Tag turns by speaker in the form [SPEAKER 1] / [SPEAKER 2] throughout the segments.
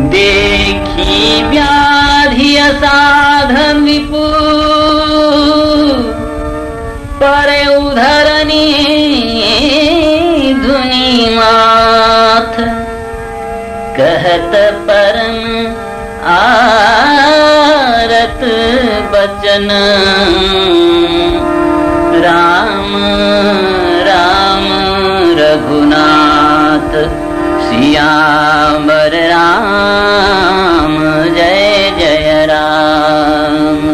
[SPEAKER 1] देखी व्याधि साधन विपु। पर उधरनी माथ कहत परम आरत बचन। राम सियावर राम जय जय राम।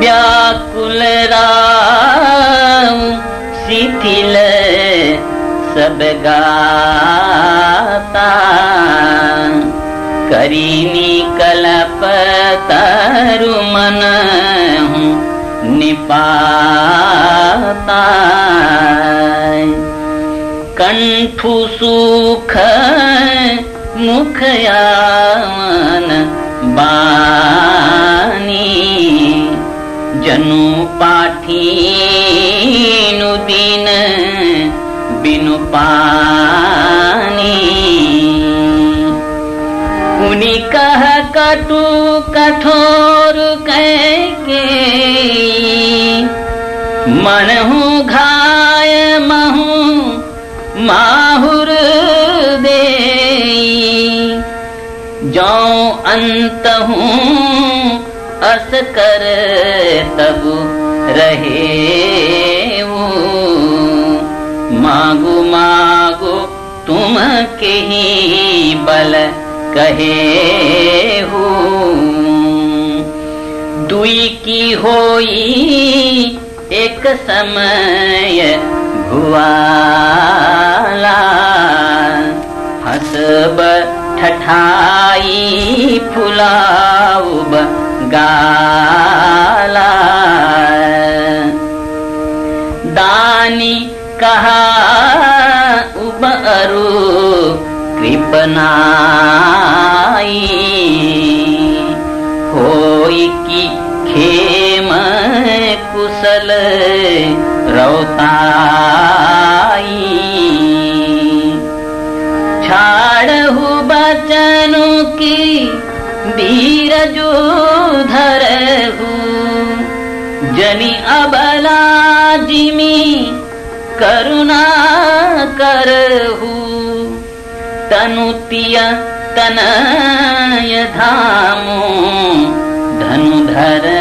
[SPEAKER 1] व्याकुल राम शिथिल सब गाता। करीनी कलप तरु मन निपाता कंठु सुख मुखयान बानी। जनु पाठी दिन बिनु पानी। उनी कह कटु कठोर कह के मन जो हूँ अस कर तब रहे मागो मागो तुम के ही बल कहे हो दुई की होई एक समय भुआला हसब ठठाई फुलाउब गाला। दानी कहा उब अरु कृपनाई। होई की खेम कुशल रौताई बचनु की धीरजु धरहु जनि अबला जिमी करुणा तनय धामो धनुधरनी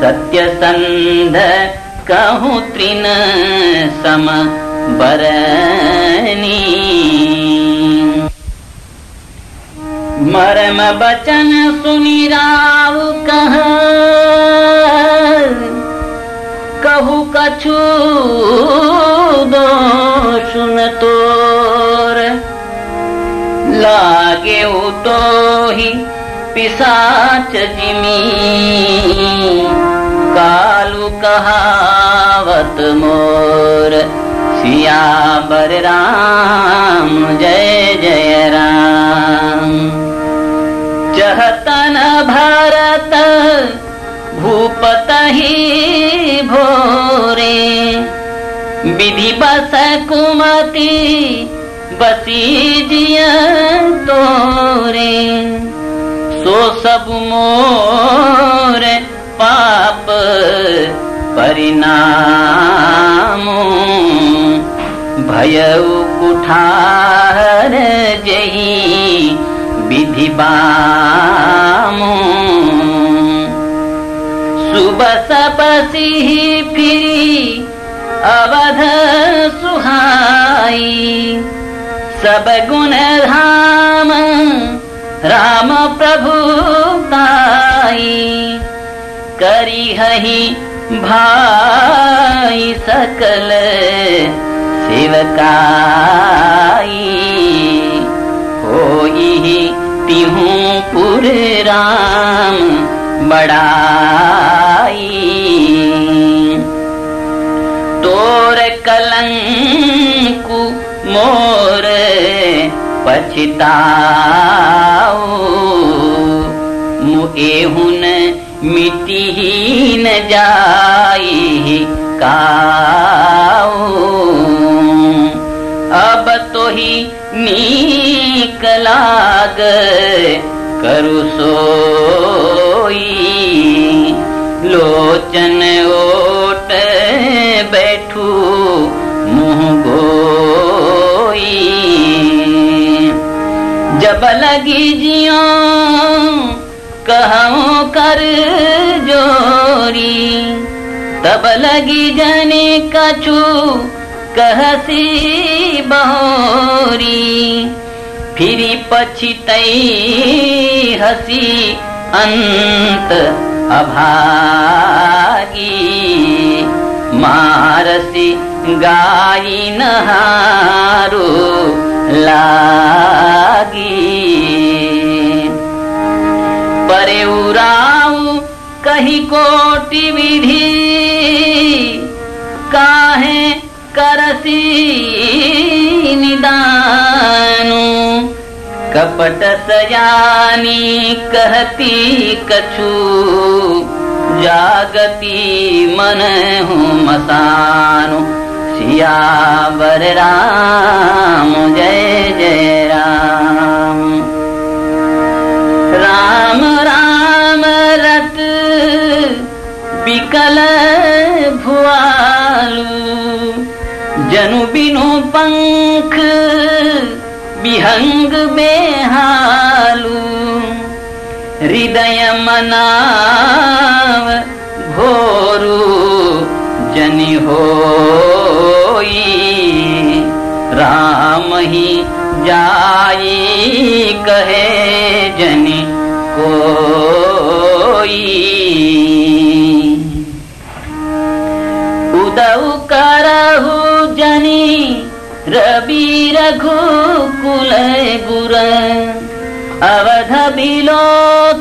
[SPEAKER 1] सत्यसन्ध त्रिन सम बरनी मरम बचन सुनि राव कह। कहु कछु दो सुन तोर। तो ही पिसाच जिमी। कालु कहावत मोर। सियाबर राम जय जय राम चहतन भरत भूपत ही भोरे। विधि बस कुमति बसी जिय तोरे। सो सब मोर पाप परिणाम। भय जही विधि बामो सुबह सपसी फिरी अवध सुहाई। सब गुण धाम राम प्रभु ताई। करी हही भाई सकल सेवकाई पुर राम बड़ाई तोर कलंकु मोर पछताओ। मुए हुन मिटी न जाई काओ। अब ही नीक लाग करु सोई। लोचन ओट बैठू मुँह गोई। जब लगी जियो कहूँ कर जोरी। तब लगी जने कछु कहसी बहोरी। फिरी पछितई हसी अंत अभागी। मारसी गाई नहारो लागी। परे उराऊ कही कोटि विधि, काहे करसी निदानु? कपट सयानी कहती कछु, जागती मन हूँ मसानु। सियावर राम, जय जय राम। राम राम रत विकल भुआलू, जनु बिनु पंख विहंग बेहालू हृदय मनाव घोरू जनि राम जाई कहे जनि कोई। उदौ करहु जनि रवि रघुकुल गुर अवध बिलो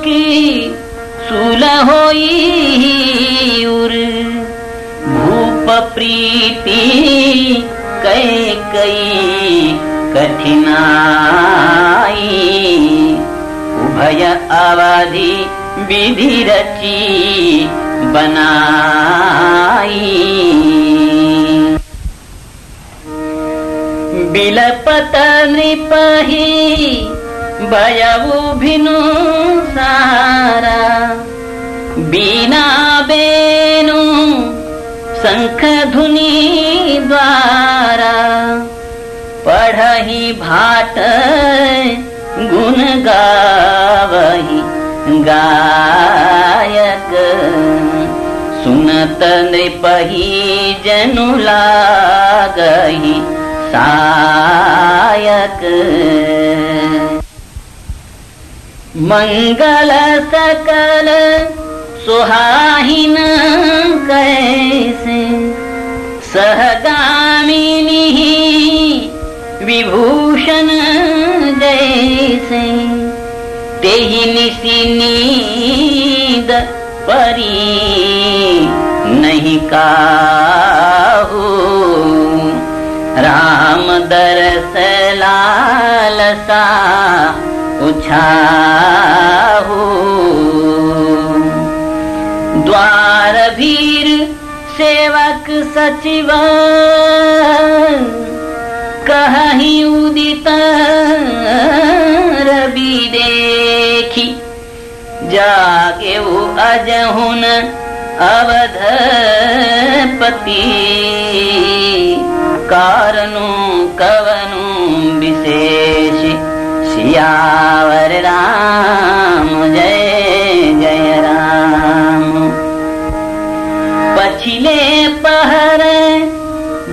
[SPEAKER 1] की सुल होई उर। भूप प्रीति कै कई कठिनाई उभय अवधि विधि रची बनाई बिलपत नृपही भयऊ भिनु सारा। बीना बेनु शंख धुनी द्वारा। पढ़ही भाट गुण गावही गायक। सुनत नृपही जनु लागही सायक मंगल सकल सुहाहिन कैसे? सहगामिनी विभूषण जैसे। निसी नींद परी नहीं काहू राम दरस लालसा उछाहू। द्वार भीर सेवक सचिव कही उदित रवि देखी। जागे अजहुन अवधपति कवनु विशेष सियावर राम पछिले पहर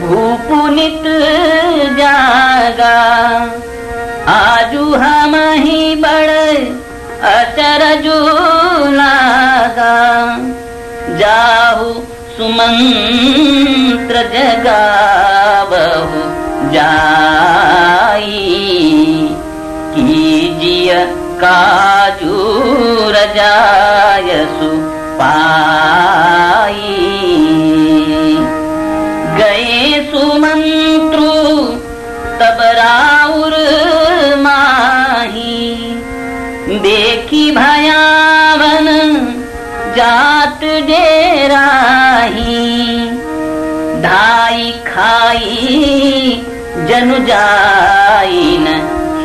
[SPEAKER 1] भूपुनित जागा आजू हम ही बड़ अचरजू लागा। जाहु सुमंत्र पाई गए सुमंत्रु तब राउर माही देखी भयावन जात डेराही धाई खाई, जनु जाइन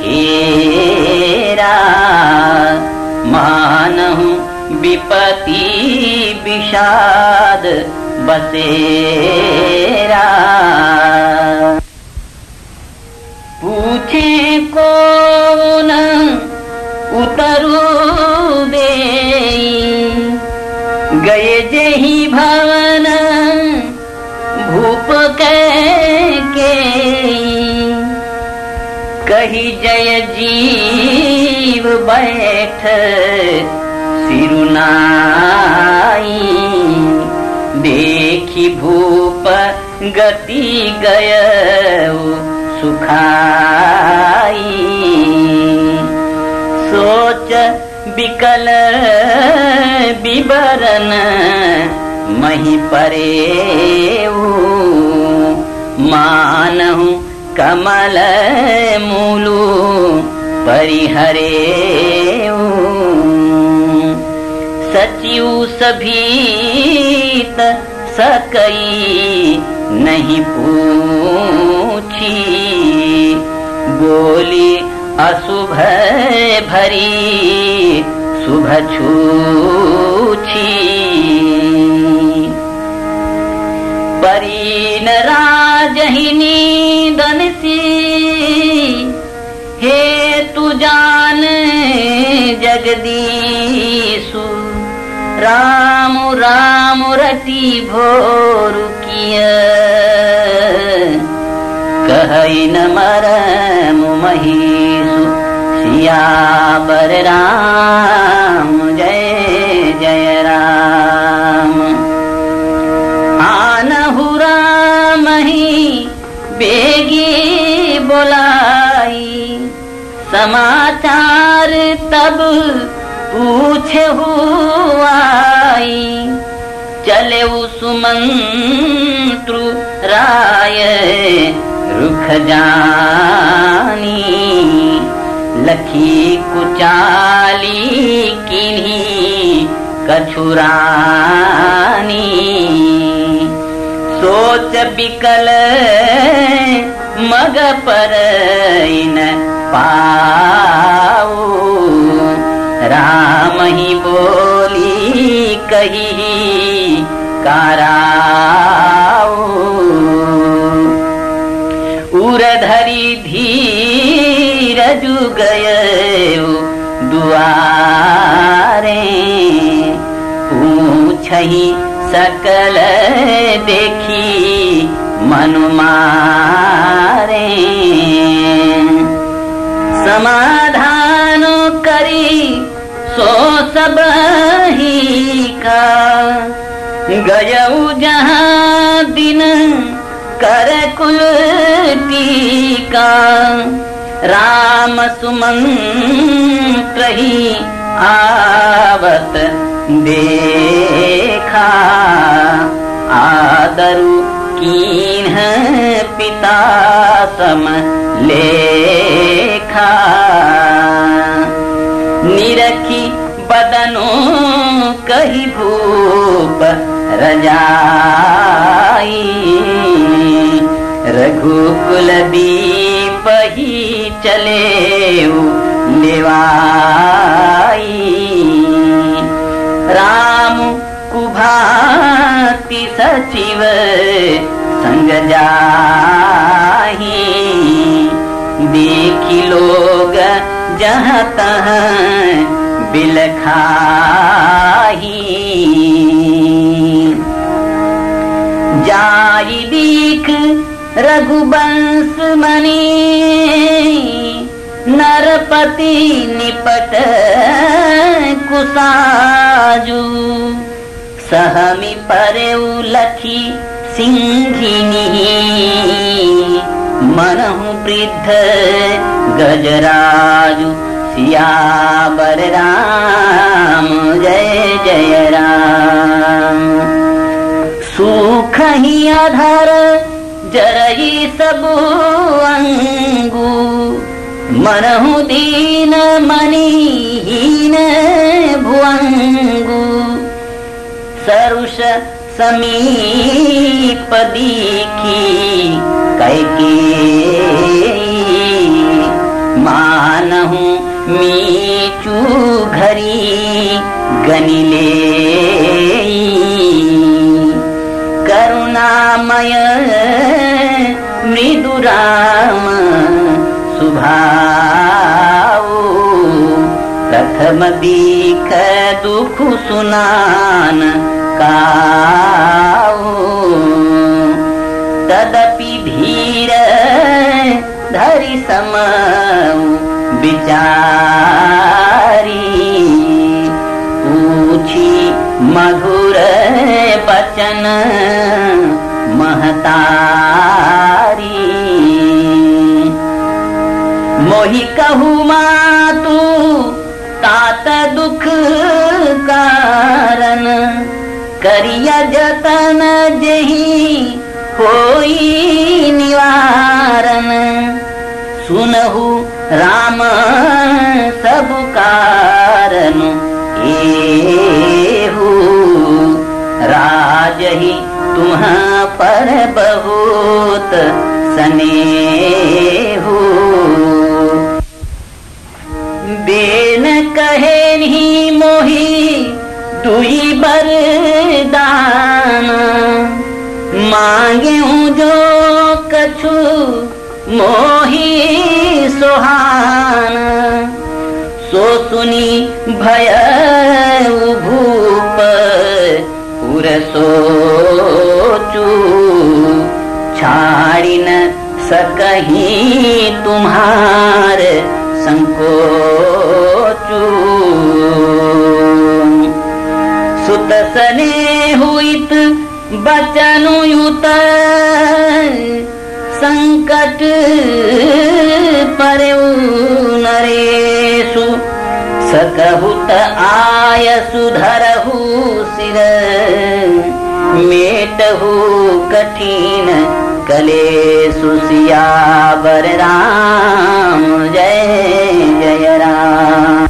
[SPEAKER 1] हेरा मानहु विपति विषाद बसेरा। पूछे कौन उतरू दे गए जही भवन कही जय जीव बैठ सिरुनाई। देखी भूप गति गय सुखाई। सोच विकल विवरण मही परे मानहु कमल मूलु परिहरे सचिव सभीत सकई नहीं पूछी। बोली अशुभ भरी शुभ छूछी। परीन राजहिनी दनसी जगदीशु। राम राम, रति भोर किय। न मरम महीसु सियावर राम, जय जय राम। आनहु राम ही बेगी बोलाई समाचार तब पूछे हुआई, चले सुमंत्रु राय रुख जानी, लखी कुचाली किन्ही कछुरानी। सोच बिकल मग पर इन पाओ। राम ही बोली कही काराओ। उरधरी धीरजु गय दुआरे पूछही सकल देखी मनुमारे। समाधान करी सो सब ही का। गयऊ जहाँ दिन कर कुल टीका। राम सुमंत्र ही आवत देखा। आदरु पिता सम लेखा। निरखी बदनो कही भूप रजाई। रघुकुल दीप ही चले लेवाई। राम सचिव देखी लोग बिलखाही जाई दीख रघुवंश मणि नरपति निपट कुसाजू परे लखी सिंहिनी मनहु वृद्ध गजराजु राम। जय जय राम। सुख ही आधार जरई सबु अंगू। मनहु दीन मनीहीन सरुष दीखी कैके मानहु मीचू घरी गनिले करुणामय मृदुराम सुभाऊ प्रथम दीख दुख सुनान तदपि धीर धरि सम विचारी। पूछी मधुर बचन महतारी। मोहि कहू मातू तात दुख कारण करिया जतन जही होई निवारण। सुनहु राम सब कारण, एहू राजही तुम पर बहुत स्नेहू। बेन कहे नहीं मोही तुई मोही सुहान। सो सुनी भय भूप उर सोचू छाड़ी न सकही तुम्हार संकोचू। सुत सने हुईत बचनुयुत संकट पर नरेशु सकहुत आय सुधरहु सिर मेटहु कठिन कले सुसियावर राम जय जय राम।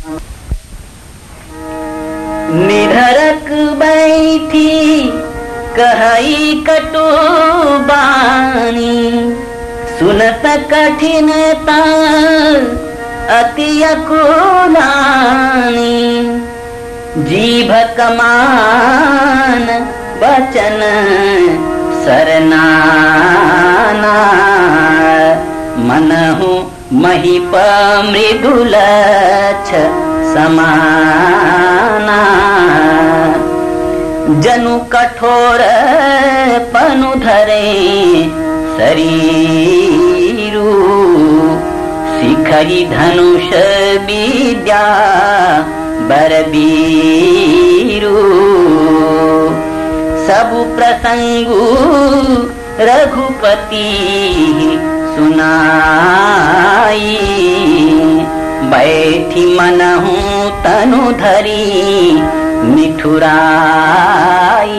[SPEAKER 1] निधरक बैठी कहई कटो बानी सुनत कठिनता अति अकुलानी। जीभ कमान बचन सरनाना मनहु महिप मृदुलक्ष समाना जनु कठोर पनु धरे शरीरु। शिखरी धनुष विद्या बरबीरु। सब प्रसंगु रघुपति सुनाई। बैठी मनहु तनु धरी मिठुराई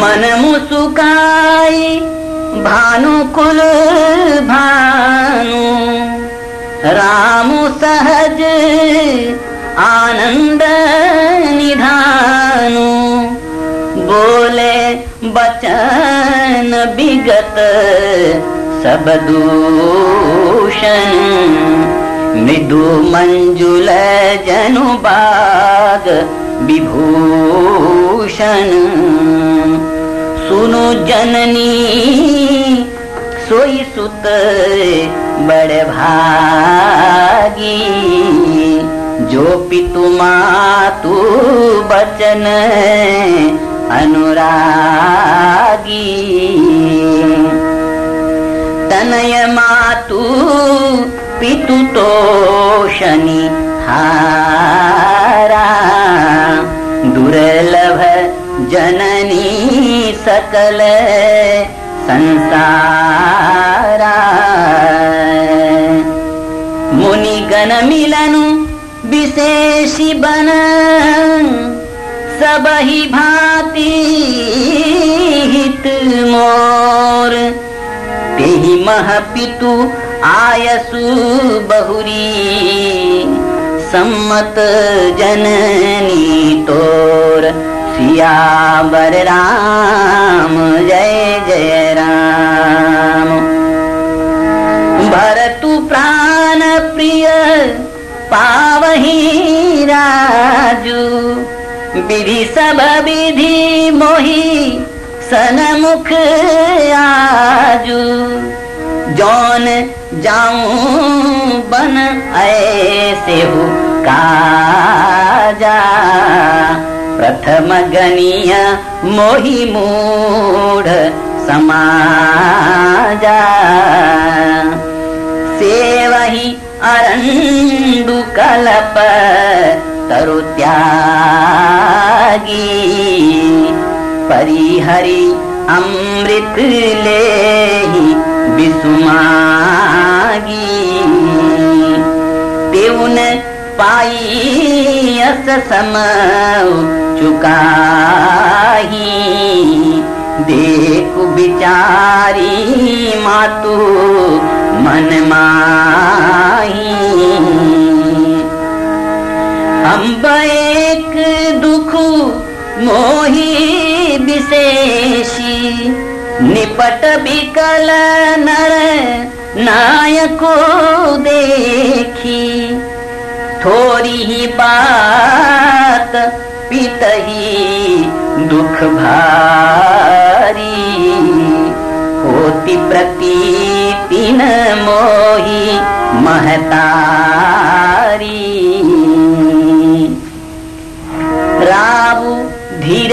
[SPEAKER 1] मन मुसुकाई भानुकुल भानु। राम सहज आनंद निधानु। बोले बचन विगत सब दूषण मृदु मंजुल जनु बाग विभूषण। सुनु जननी सोई सुत बड़ भागी। जो पितु मातु बचन अनुरागी। तनय मातु पितु तोषनि हारा। दुर्लभ जननी सकल संसारा। मुनि गण मिलनु विशेषी बन। सबहि भांति हित मोर। तेहि मह पितु आयसु बहुरी सम्मत जननी तोर सियावर राम जय जय राम। भरतु प्राण प्रिय पावही राजू विधि सब विधि मोही सनमुख आजू जौन जाऊं बन ऐसे हो काजा। प्रथम गणीय मोहि मूढ़ समाजा। से वही अरंडु कलप तरु त्यागी। परिहरि अमृत ले विसुमागी तेउन पाई अस सम चुकाही। देख बिचारी मातु मन माही। अम्ब एक दुख मोही विशेषी। निपट बिकल नर नायको देखी। थोड़ी ही बात पितही दुख भारी। होती प्रति मोही महतारी। राबु धीर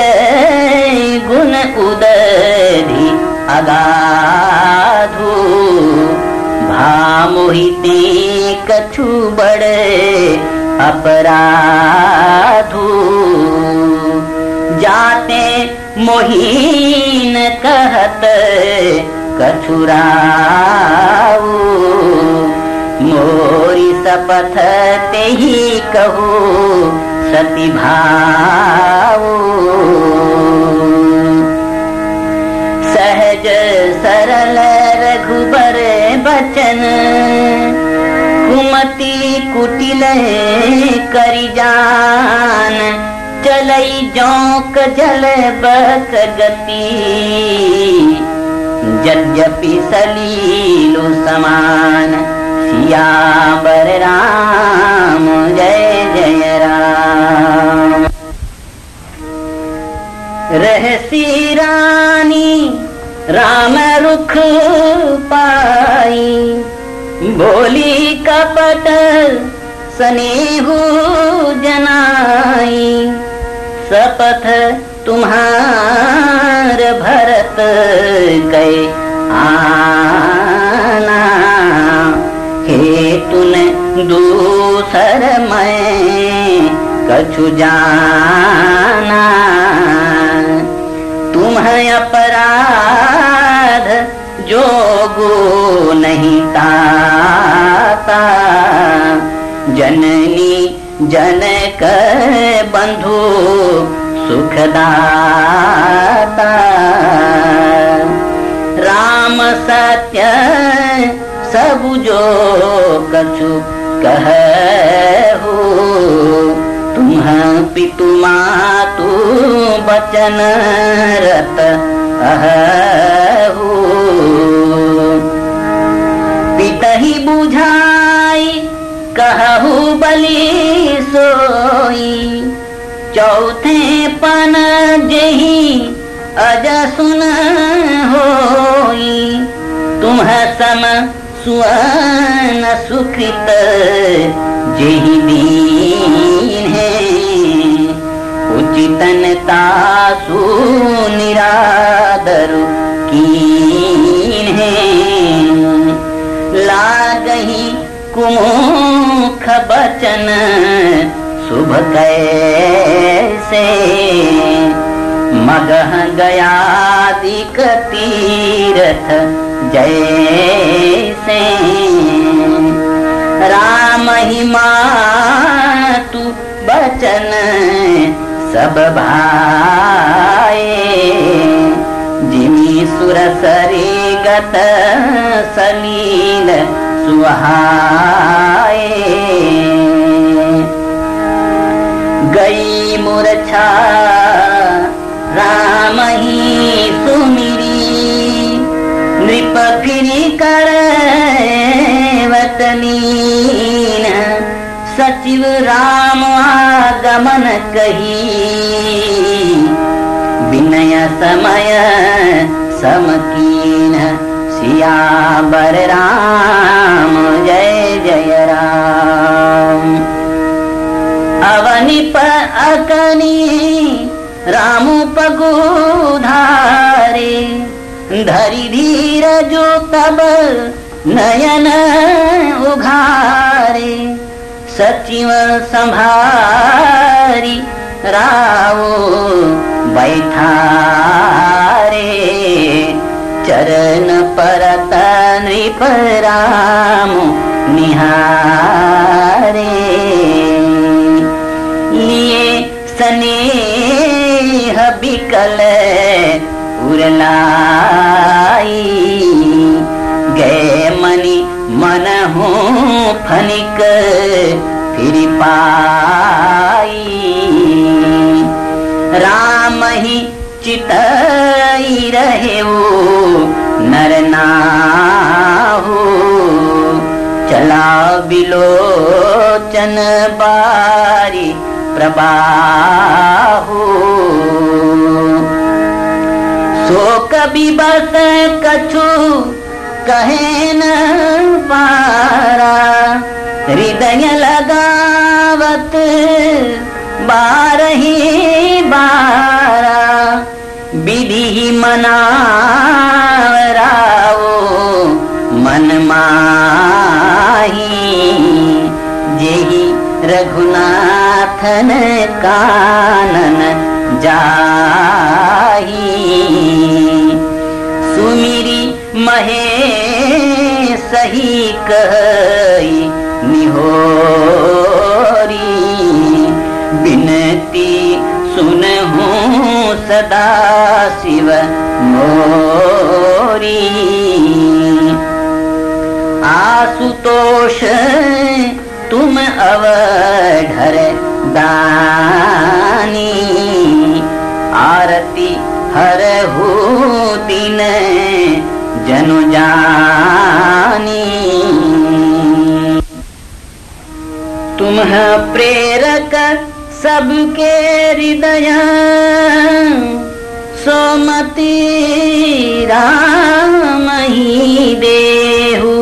[SPEAKER 1] गुण उदधि अगाधु भामोहिते कछु बड़े अपराधु। जाते मोहीन कहत कछुराऊ मोरी सपथ ते ही कहू, सती भाऊ। सहज सरल रघुबर बचन। कुमति कुटिल करी जान। चलई जोक जल बस गति। यद्यपि सलीलु समान। सियावर राम, जय जय राम। रहसी रानी राम रुख पाई। बोली कपट स्नेहु जनाई। सपथ तुम्हार भरत कै आना। हे तुन दूसर मैं कछु जाना। तुम्हें अपराध जोगो नहीं ताता जननी जनक बंधु सुखदाता। राम सत्य सब जो कछु कह। हो तुम पितु मातु बचन रत पितही बुझाई कहू बलि सोई। चौथे पन जही अज सुन होई। तुम सम सुअन सुकृत जही दीन उचितन तासु निरादरु कीन है। लागही कुमुख बचन शुभ कैसे? मगह गया दिक तीरथ जैसे। राम ही तू बचन सब भाए जिमी सुर सरी गत सलील सुहाए। गई मूर्छा राम ही सुमिरी। नृप फिरी कर वतनीन। सचिव राम आगमन कही समय समकीन सिया बर राम जय जय राम। अवनि प अकनी राम पगुधारे धरि धीर जो तब नयन उघारे। सचिव संभारी राव रे चरण परत नृप राम निहारे। लिए स्नेह बिकल उरलाई। गए मनी मन हूँ फनिक फिर पाई राम ही चित रहे वो नरना हो चला बिलोचन बारी प्रबाहु। सो कभी बस कछु कहे न पारा, हृदय लगावत बारही बारा विधि मनावराओ मन माही जेही रघुनाथन कानन जाही। सुमिरी महे सही कही सदा शिव मोरी। आसुतोष तुम अवढर दानी। आरती हर हो दिन जनु जानी। तुम प्रेरक सबके हृदय सोमती राम ही देहू।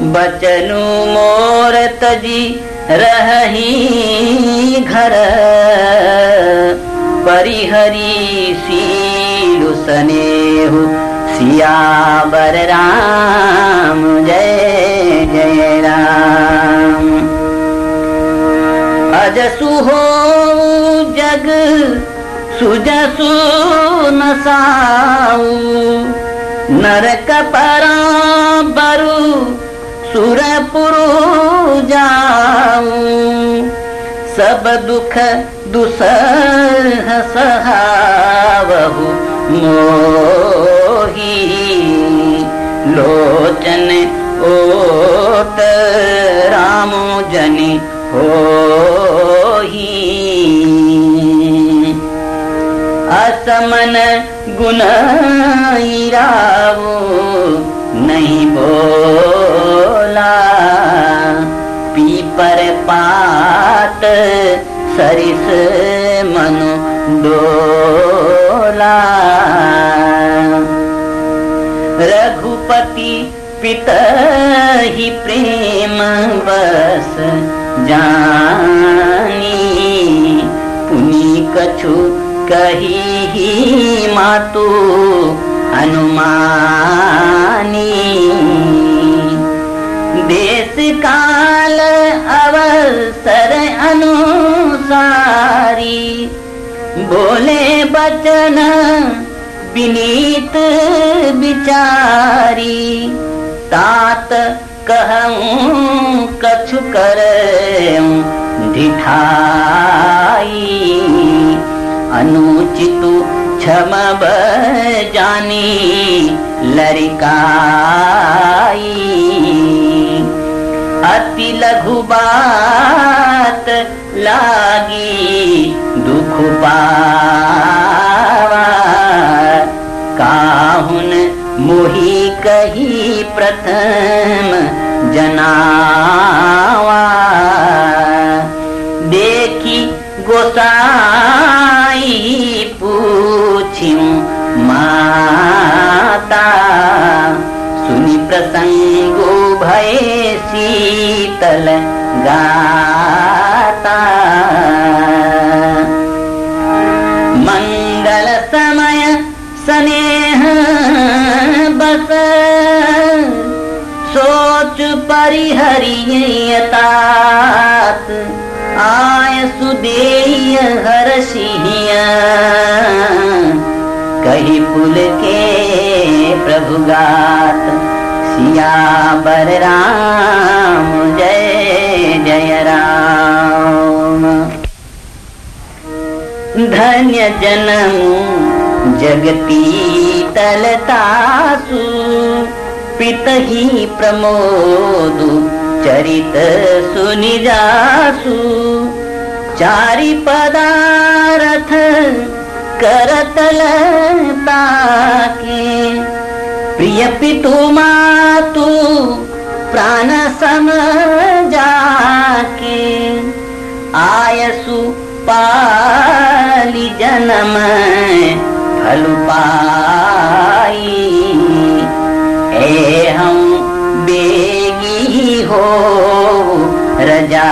[SPEAKER 1] बचनु मोर तजी रही घर। परिहरी सीलु सनेहु। सियावर राम, जय जय राम। जग सुजसु नसाऊ। नरक परा बरु सुरपुरु जाऊ। सब दुख दुसह सहावहु मोही। लोचन ओत रामो जनि असमन गुण इरावो नहीं बोला। पीपर पात सरिस मनु डोला। रघुपति पित ही प्रेम बस जानी। पुनि कछु कही मातु अनुमानी देश काल अवसर अनुसारी बोले बचन विनीत विचारी तात कहूँ, कछु कर ढिठाई अनुचित क्षम जानी लरिकाई। अति लघु बात लागी, दुख पा काहुन मोही कही प्रथम जनावा। देखी गोसाई पूछ्यू माता। सुनि प्रसंगो भय शीतल गाता परिहरियतात आय सुदेय हर्षिया कही पुल के प्रभु गात सिया बर राम जय जय राम। धन्य जनम जगती तलतासु पितही प्रमोदु, चरित सुनि जासु। चारि पदारथ करतल ताके प्रिय पितु मातु प्राण सम जाके। आयसु पाली जन्म फल पाई। हो रजाई।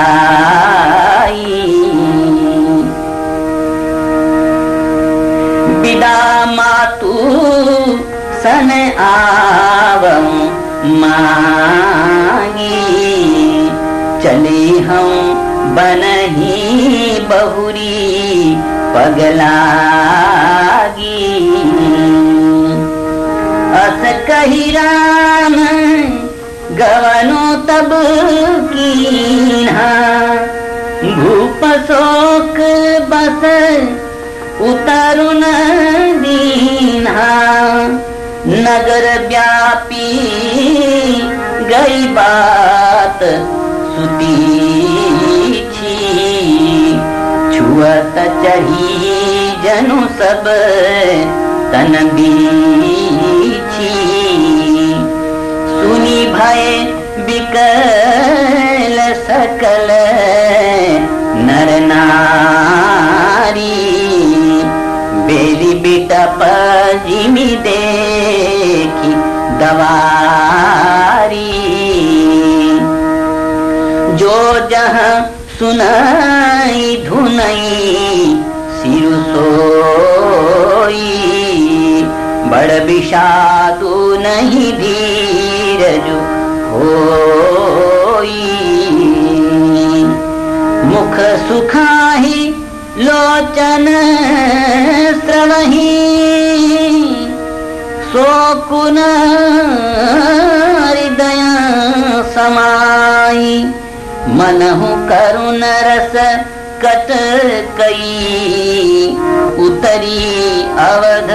[SPEAKER 1] विदा मातु सन आव मागी। चले हम बनही बहुरी पगलागी। अस कही राम गवनो तब की भूप शोक बस उतरुन दीना नगर व्यापी गई बात सुती छुअत चढ़ी जनु सब तन बीछी सुनी भय बिकल सकल नर नारी। बेली बिटप जिमी देखी दवारी। जो जहाँ सुनाई, धुनई, सिरु सोई, बड़ विषादु नहीं धीरजु। मुख सुखाही लोचन श्रवही शोकुन हृदय समाई मनहु करुण रस कट कई। उतरी अवध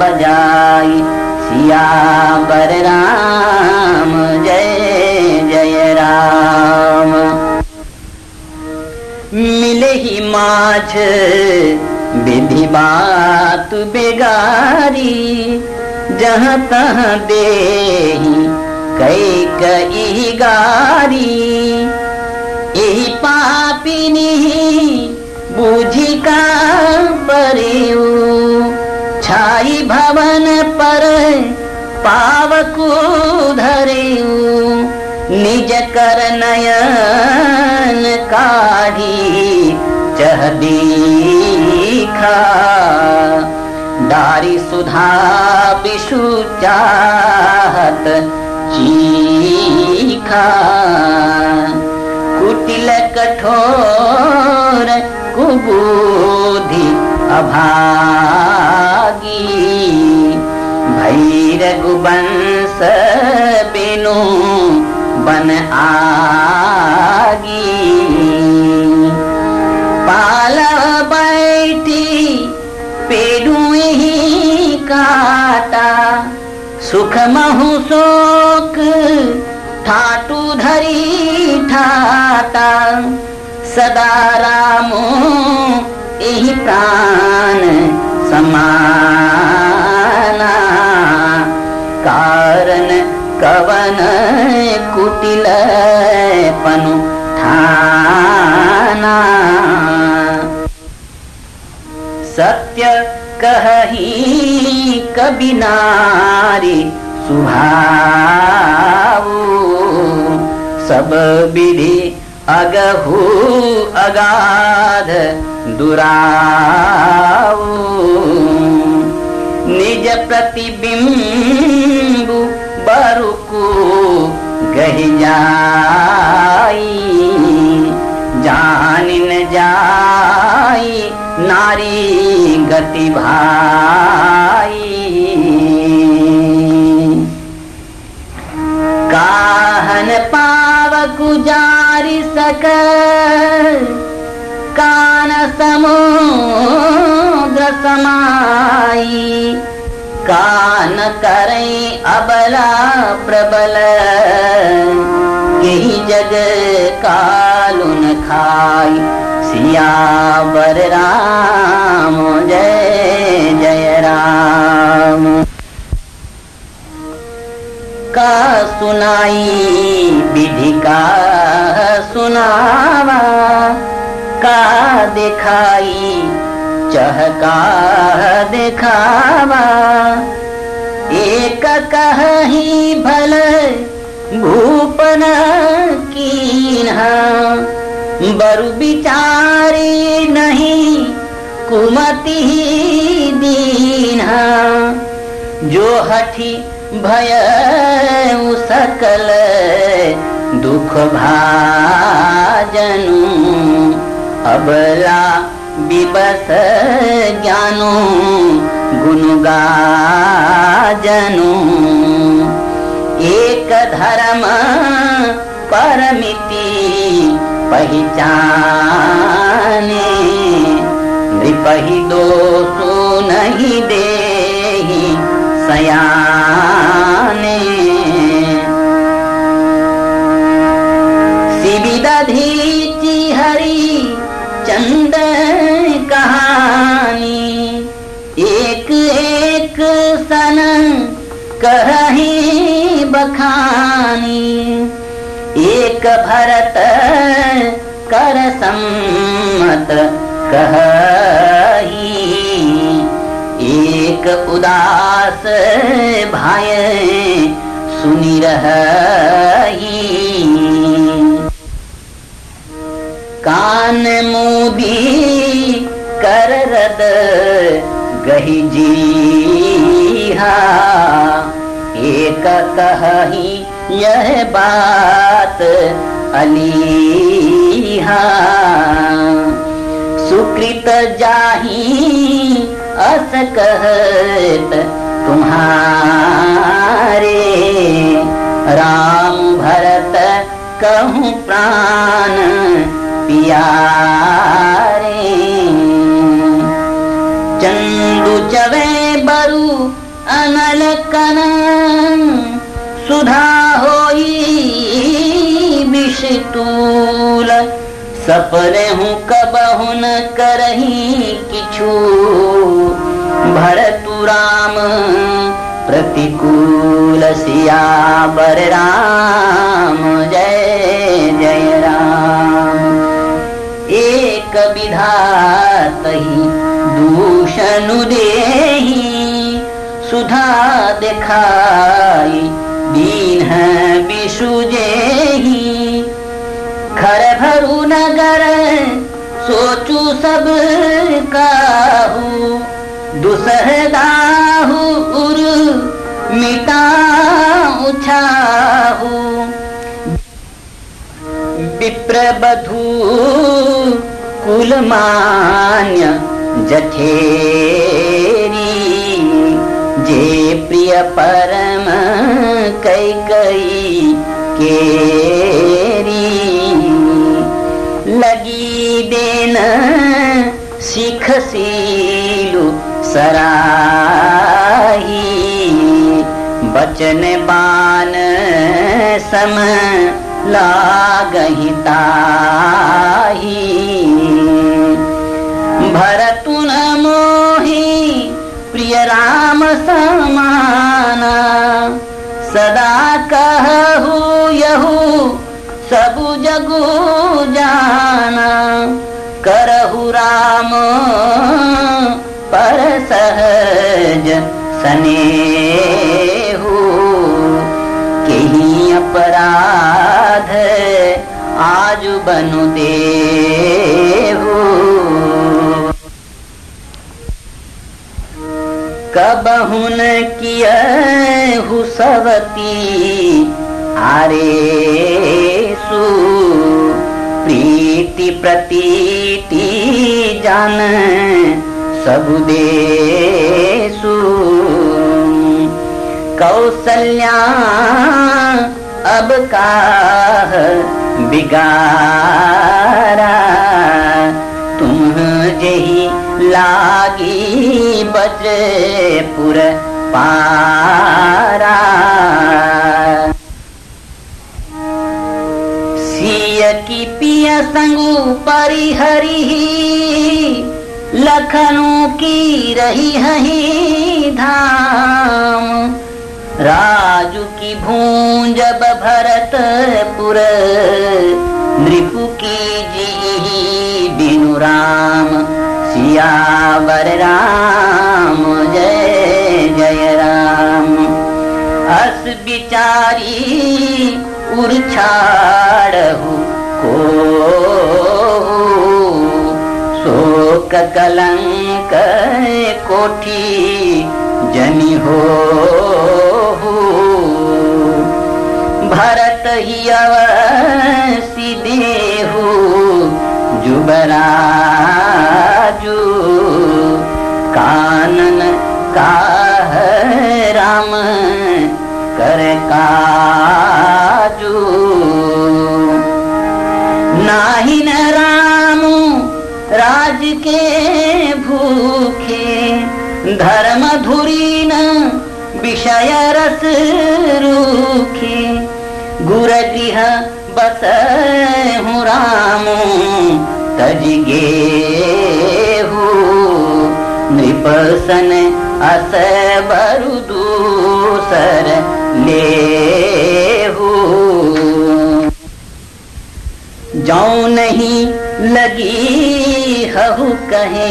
[SPEAKER 1] बजाई। सिया राम जय जय राम। मिले ही माझ, विधि बात बेगारी, जहाँ तहाँ दे कई कई गारी। यही पापिनी बूझी का परियू छाई भवन पर पावकु धरियू निज कर नयन काढ़ी, चह दीखा। दारी सुधा विषु चाहत चीखा। कुटिल कठोर कुबुधि अभागी। भैर गुबंस बिनु बन आगी पाल बैठी पेड़ू ही काटा सुख महु शोक ठाटू धरी ठाटा सदा रामो यही प्राण समाना कवन कुटिल पनु थाना। सत्य कही कबि नारी सुभाऊ सब विधि अगहु अगाध दुराऊ निज प्रतिबिंबु बरुकु गही जाई, जान न जाई, नारी गति भाई। काहन पाव गुजारी सक कान समुद्र समाई। कान करै अबला प्रबल यही जग कालुन खाई सियावर राम जय जय राम का सुनाई विधि का सुनावा का दिखाई चहका दिखावा। एक कही भल भूपन बरु बिचारी नहीं कुमति दीन्हा। जो हठी भय सकल दुख भाजनु। अबला विबस ज्ञानो गुणगाजनु। एक धर्म परमिति पहचाने नृपहि दोषो नहीं दे सयाने एक भरत कर सम्मत कही। एक उदास भाय सुनी रही। कान मोदी कर रद गही जी एक कही यह बात अलीहा सुकृत जाही अस कहत तुम्हारे। राम भरत कहूँ प्राण पियारे। चंदु चवे बरु अनल कनन सुधा विषतूल सपने हूँ कबहु न करही किछु। भरतु राम प्रतिकूल सियावर राम। जय जय राम। एक विधातहि दूषणु देही। सुधा दिखाई घर नगर, सोचू सब काहू। दुसहदाहू उर मिटा उछाहू बधू कुलमान्य जठेरी, जे प्रिय परम कई कई केरी। सराही बचन बान सम लागही ताही। भरतुन मोही प्रिय राम समाना सदा कहू यहू सबु जगू जाना करहु राम, पर सहज सने कहीं अपराध आज बनु दे कबहुन किया हुसवती आरे सु प्रीति प्रतीति जान सब देसु कौसल्या अब का बिगारा। तुम जही लागी पुर पारा। की पिया संगू परिहरी लखनऊ की रही हही धाम। राजू की भूंजब भरतपुर, नृपु की जी बिनु राम। सियावर राम, जय जय राम। अस बिचारी उर्छाड़हु को शोक कलंक कोठी जनी हो भरत ही अवसी देहु जुबराजू कानन का राम कर काजू। नाही न राम राज के भूखे, धर्म धुरी न विषय रस रूखे। गुर गृह बस हूँ राम, तज गे नृपसन अस बरु दूसर ले जाऊ नहीं लगी हहु कहे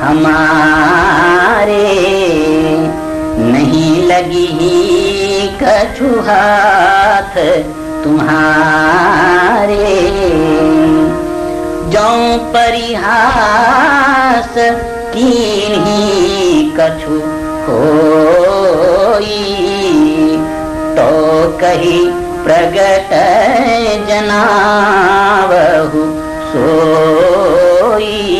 [SPEAKER 1] हमारे। नहीं लगी कछु हाथ तुम्हारे। जो परिहास तीन ही कछु हो तो कही प्रगट जनावहु सोई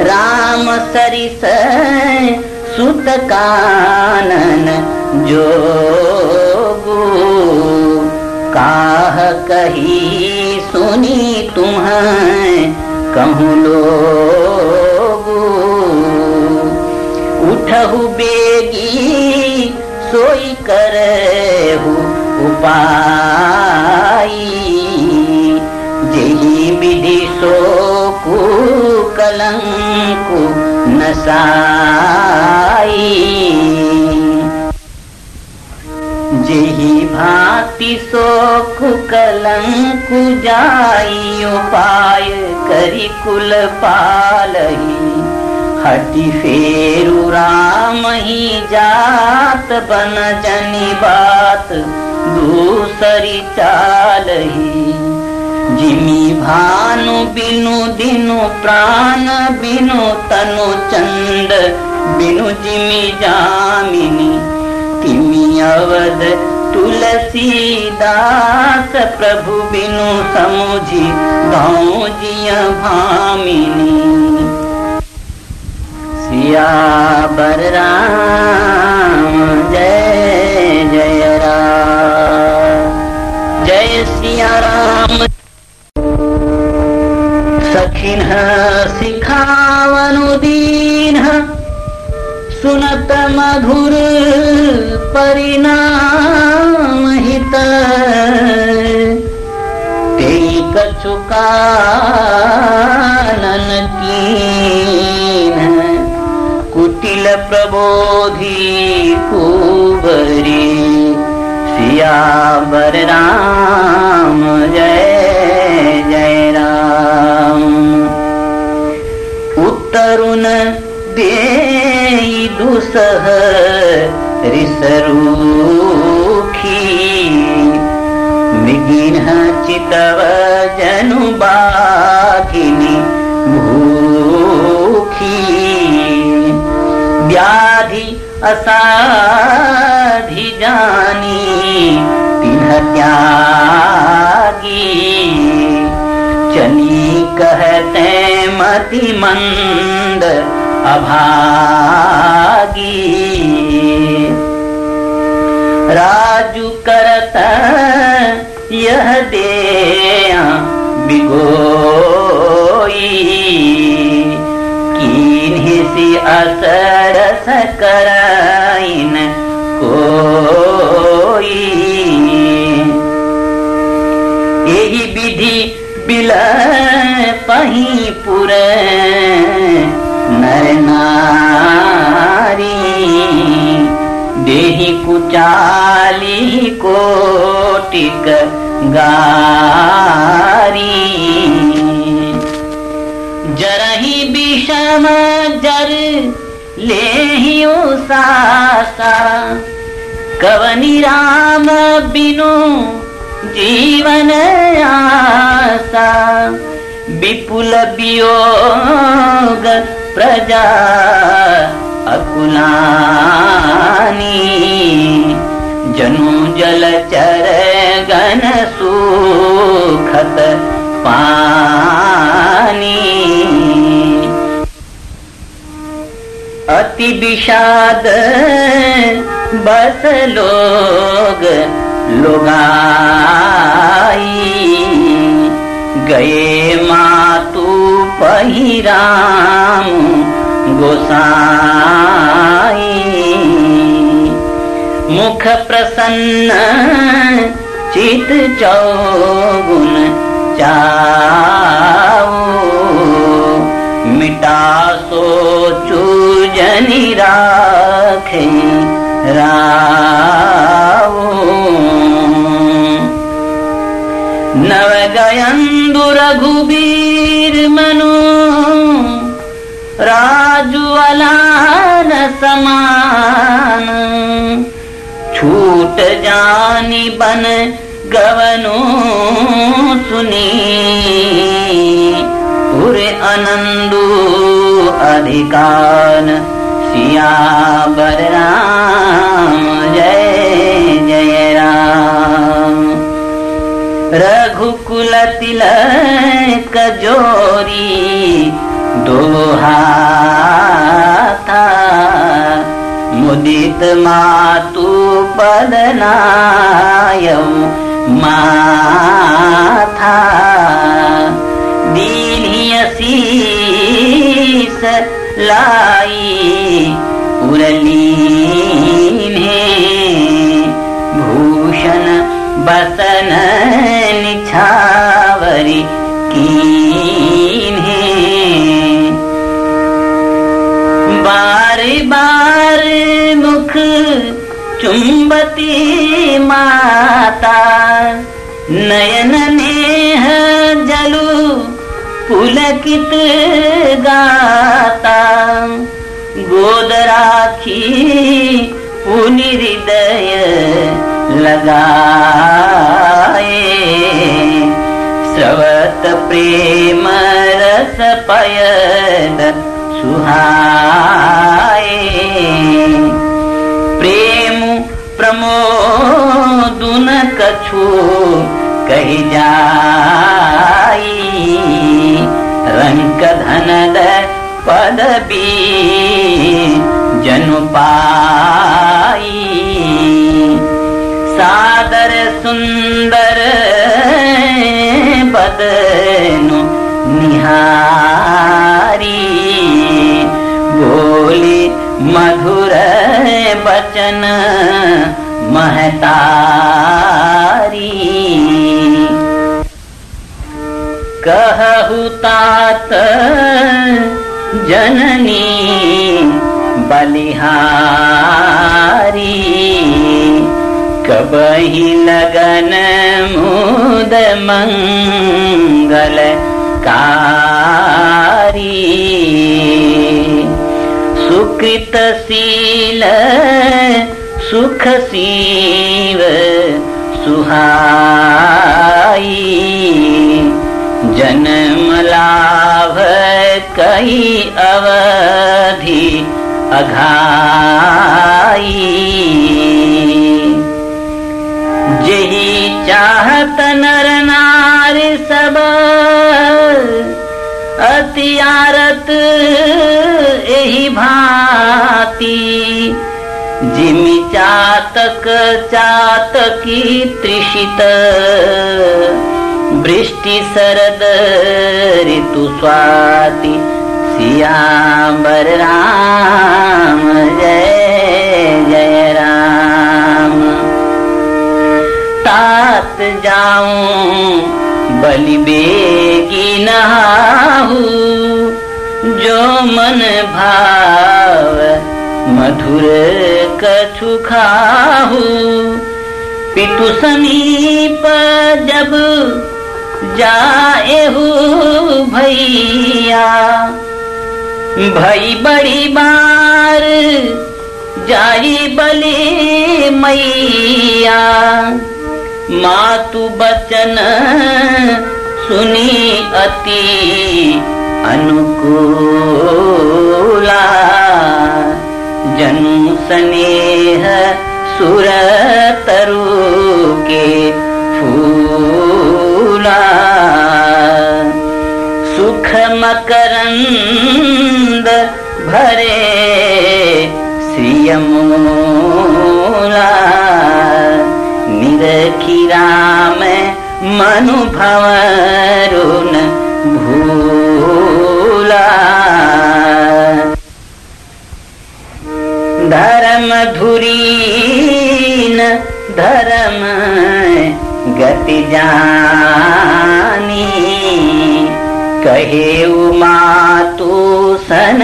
[SPEAKER 1] राम सरिस सुत कानन जोगु। काह कही सुनी तुम कहूँ लोगु। उठहु बेगी, सोई करहु उपाई। जही विधि सो कलंकु नसाई। जही भाति सोख कलंकु जाई उपाय करी कुल पालही। हटी फेरु राम ही जात बन जनी बात, दूसरी चालही। जिमी भानु बिनु दिनु प्राण, बिनु तनु चंद, बिनु जिमी जामिनी। तिमी अवध तुलसी दास, प्रभु बिनु समुझी गाँव जिया भामिनी। सिया बर राम, जय जय राम। जय सिया राम सखिन सिखावनुदीन सुनत मधुर परिणाम हित ते कीन कुटिल प्रबोधि खूब परी सियावर राम जय जय राम उत्तरुण दे दुसह रिसरूखी मिगिन चितव जनु व्याधि असाधि जानी तिन्ह त्यागी कहते मति मंद अभागी। राजू करत यह दे बिगोई। किन्हीं सी असरस कराइन नर नारी देहि कुचाली कोटिक गारी। जरही विषम जर ले सासा। कवनी राम बिनु जीवन आसा विपुल वियोग प्रजा अकुलानी। जनु जल चर गन सुखत बस लोग लोगाई गए मातु पहिराम गोसाई। मुख प्रसन्न चित चौगुन चाओ। मिटा सोचू जनि राखे राओ नव गयन्दु रघुबीर मनु राजुअलान समान। छूट जानी बन गवनु सुनी पुरे अनंदु अधिकान, सिया राम जय जय राम। रघुकुल तिलक जोरी दोहा था। मुदित मातु पदनाय माथा। दीनियसीस लाई उरली भूषण बसन निछावरी की बार बार मुख चुंबती माता नयन नेह जलु पुलकित गाता गोद राखी पुनि हृदय लगाए स्रवत प्रेम रस पयद सुहाए प्रेम प्रमोदुन कछु कही जाई। रंक धनद पदबी जनु पाई। सादर सुंदर निहारी। बोली मधुर बचन महतारी। कहु तात जननी बलिहारी लगन मुद मंगल कारी। सुकृतशील सुख सुहाई। जन्म लाभ कई अवधि अघाई जही चाहत नर नार सब अतियारत यही भाती। जिमि चातक चातकी त्रिषित वृष्टि शरद ऋतु स्वाति। सियाम्बर राम जय जाऊँ, बलि बेगी नहाहू जो मन भाव मधुर कछु खाहू पितु समीप जब जाएहू भैया, भई बड़ी बार जाई बली मैया। मातु बचन सुनी अति अनुकूला। जनु स्नेह सुर तरु के फूला। सुख मकरंद भरे श्रियमूला राम मनुभवरुण भूला। धर्म धुरीन धर्म गति जानी। कहे मातु सन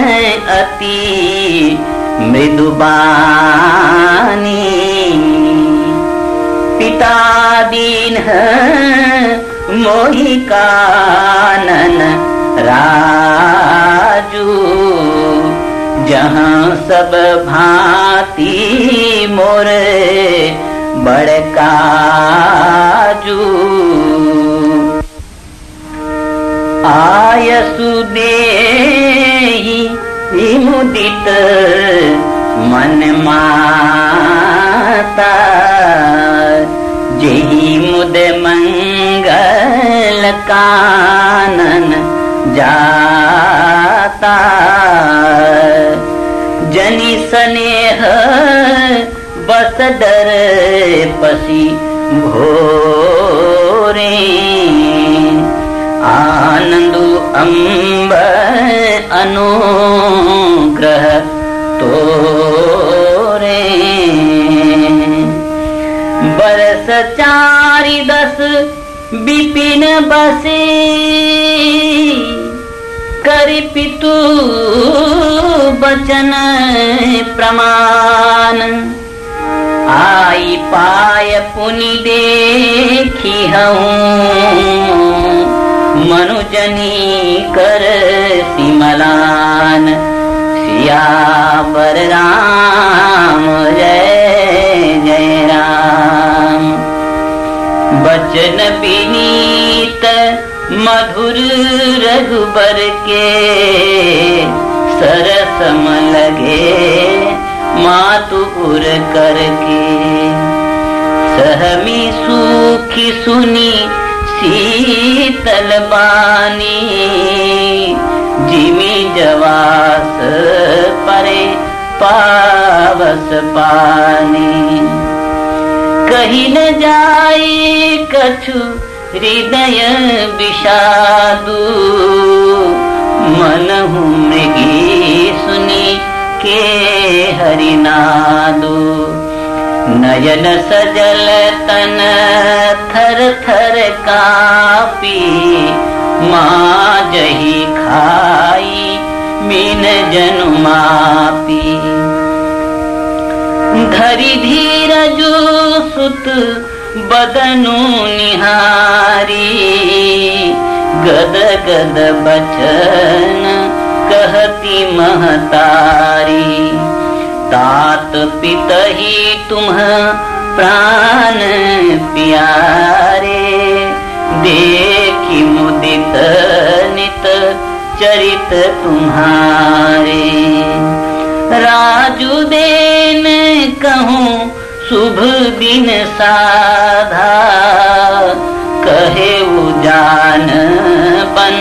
[SPEAKER 1] अति मृदुबानी पिता दीन मोहि कानन राजू जहाँ सब भांति मोर बड़काजू आयसु देहि मुदित मन माता जेहि मुद मंगल कानन जाता। जनि स्नेह बस डर पसी भोरे। आनन्दु अम्ब अनुग्रह दस विपिन बसे। करि पितु बचन प्रमाण। आई पाय पुनि देखी मनुजनी कर सिमलान। सियावर राम जय जय राम बचन लगे उर करके सहमी सुखी सुनी शीतल बानी। जिमी जवास परे पावस पानी कही न जाई कछु हृदय विषादु। मन मृगी सुनी के हरिनादु। नयन सजल तन थर थर कापी। माँ खाई मीन जनु मापी धीर जो सुत बदनु निहारी। गद गद बचन कहती महतारी। तात पित ही तुम प्राण प्यारे। देखी मुदित नित चरित तुम्हारे। राजू देन कहूँ शुभ दिन साधा। कहे जान बन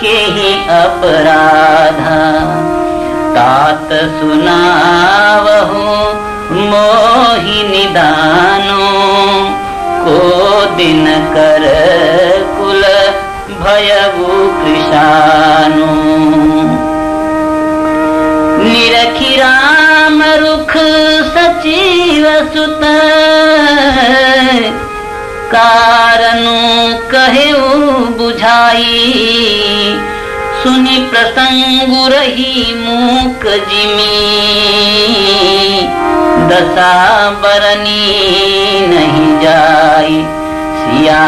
[SPEAKER 1] के ही अपराधा। तात सुनावहु मोहि को दिन कर कुल भयवु कृशानु कारनु कहे बुझाई सुनि प्रसंगु रही मूक जिमी दशा बरनी नहीं जाई सिया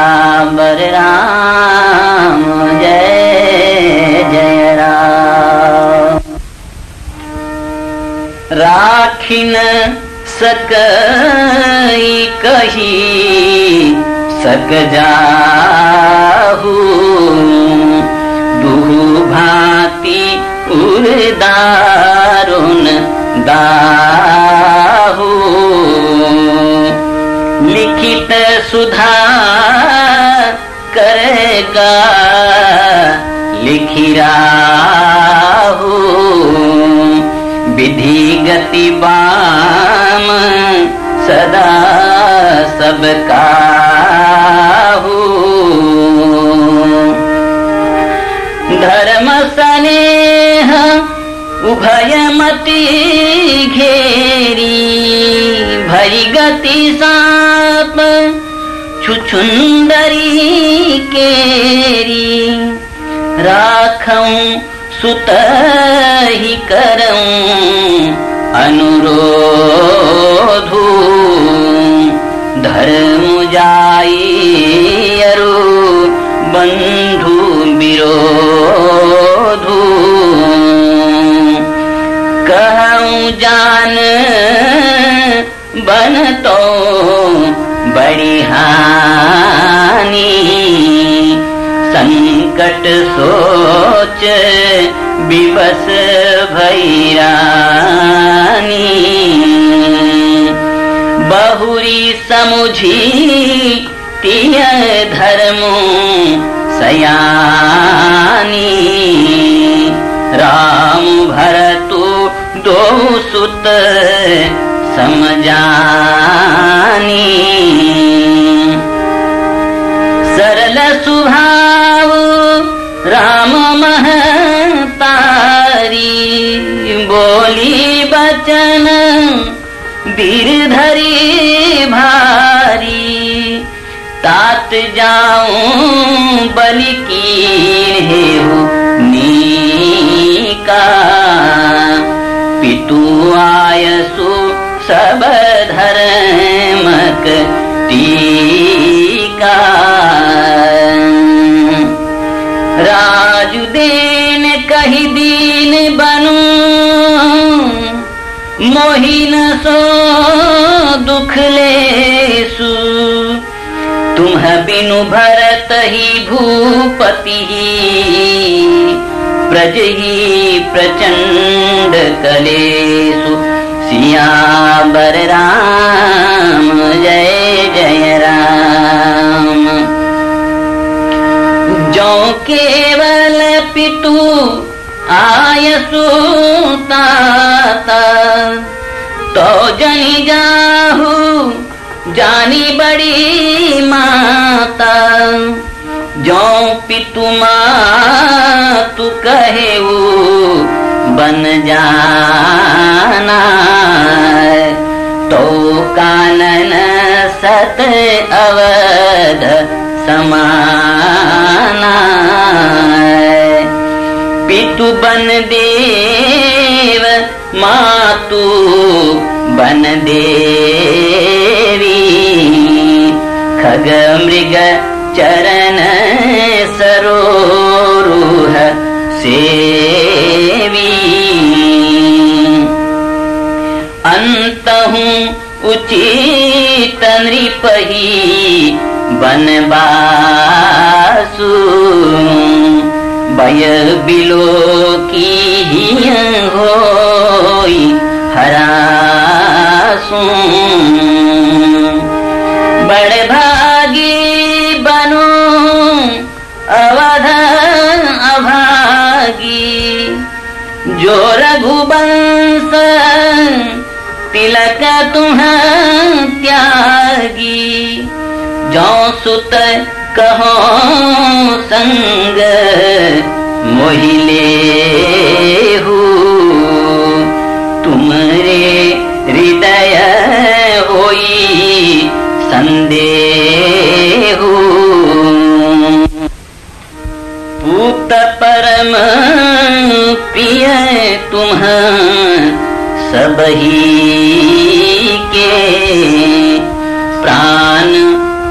[SPEAKER 1] बर राम जय जय राम राखिन सक कही, सक जाहू। दू भांति उदारुण दाहू। लिखित सुधा करेगा लिखिराहू विधि गति सदा सबका धर्म सनेह उभयमति घेरी भरी गति साप छुछुंदरी केरी। राखं सुत अनुरोधु धर्म अरु बंधु विरोधु कहूं जान बन तो बड़ी हानि संकट सोच विवश भैरानी। बहुरी समुझी तिय धर्म सयानी। राम भरतु दो सुत समझानी सरल सुभाव बलि की नीका। पितु आयसु सब धर्मक टीका। राजु देन कही दीन बनू मोहिन सो तुम भरत ही भूपति प्रज ही प्रचंड कलेसु सिया बर राम, जय जय राम। जो केवल पितु आयसु ताता तो जनी जाहू जानी बड़ी माता जो पितु तू कहे बन जाना तो कानन सत अवध समाना पितु बन देव मातु बन देवी। खग मृग चरण सरोरुह सेवी। अन्तहु उचित नृपही बनबासु बय बिलो की होई हरासू जो रघुबंस तिलक तुह त्यागी। जो सुत कहो संग मोहिले हो। तुमरे हृदय होई संदेह। पूत परम पिय तुम सबही के प्राण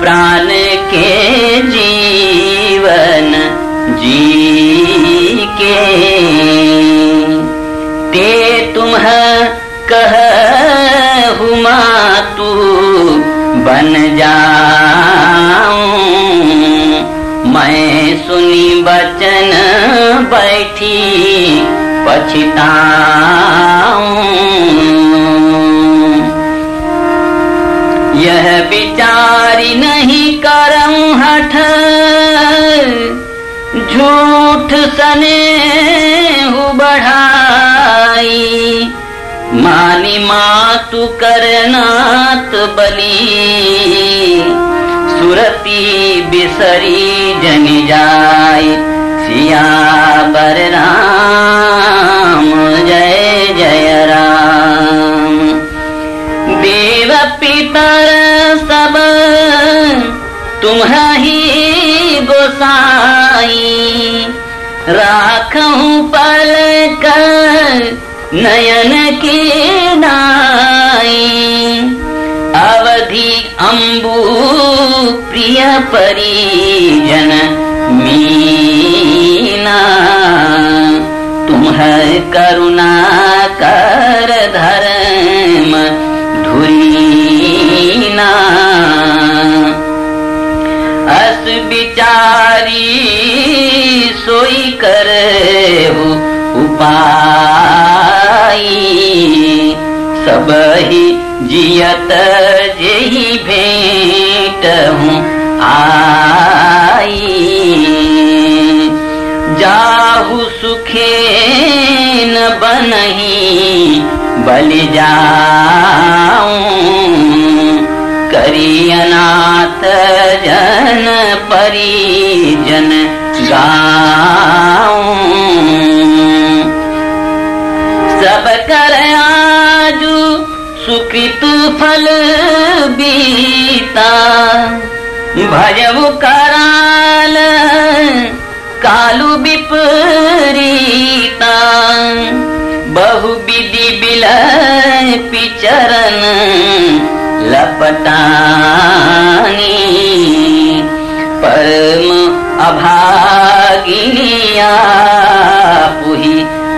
[SPEAKER 1] प्राण के जीवन, जी के। ते तुम कह हुमा तू बन जाऊँ। मैं सुनी बचन बैठी पछताऊं यह विचारी नहीं करऊं हठ। झूठ सने हु बढ़ाई। मानी मातु करनात बली सुरती बिसरी जन जाय सिया बर राम जय राम देव पितर सब तुम्ही गोसाई। राखूं पल कर नयन की नाई। अवधि अम्बु प्रिय परिजन मीना। तुम करुणा कर धर्म धुरीना अस विचारी सोई कर उपाय सब ही जियत जेही भेंट हूँ आई। जाहु सुखे बनही बलि जाऊं करी अनाथ जन परिजन गाऊं। सब कर आजू सुकृत फल बीता। भजव कराल ಕಾಲು विपरीता बहु विधि ಬಿಲ ಪಿಚರನ लपटानी। परम अभागिनिया पुही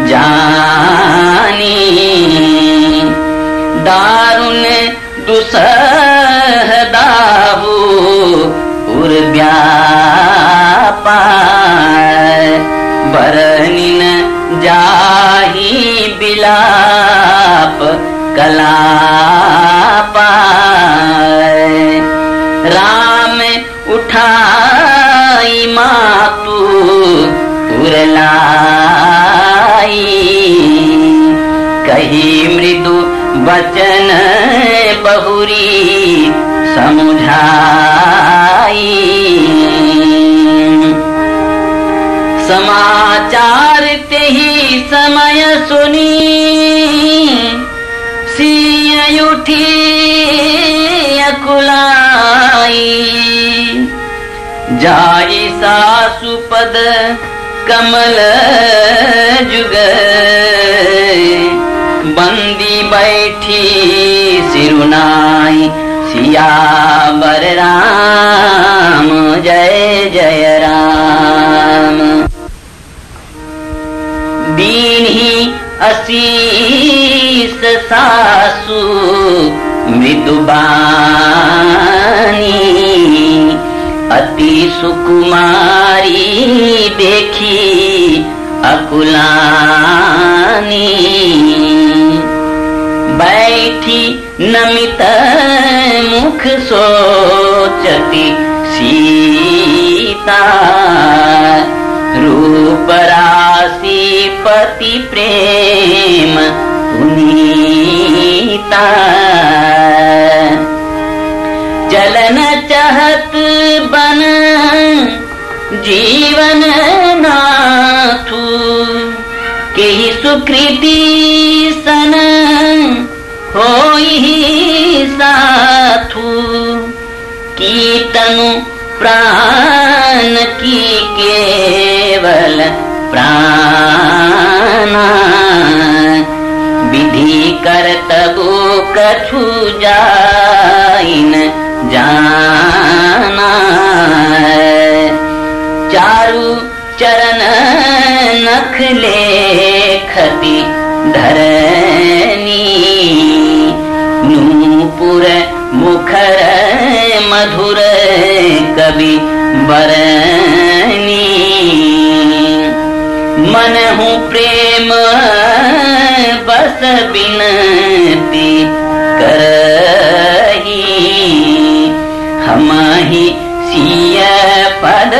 [SPEAKER 1] जानी। दारुण दुसर बरनिन जाही बिलाप कलापार राम उठाई मातु उरलाई। कही मृदु वचन बहुरी समुझाई। समाचार ते ही समय सुनी। सिय उठी, अकुलाई। जाई सासु पद, कमल जुग। बंदी बैठी सिरुनाई सिया बर राम, जय जय राम। दीन्ही असीस सासु मृदुबानी अति सुकुमारी देखी अकुलानी। बैठी नमित मुख सोचती सीता, रूप राशि पति प्रेम पुनीता। चलन चहत बन जीवन नाथू। के सुकृति सन हो साथू। कीर्तनु प्राण की केवल प्राण। विधि करतबो कछु जाइन जाना। चारु चरण नख लेखति धरनी नूपुर मुखर मधुर कवि बरनी मन हूँ प्रेम, बस बिनती हमाही सिय पद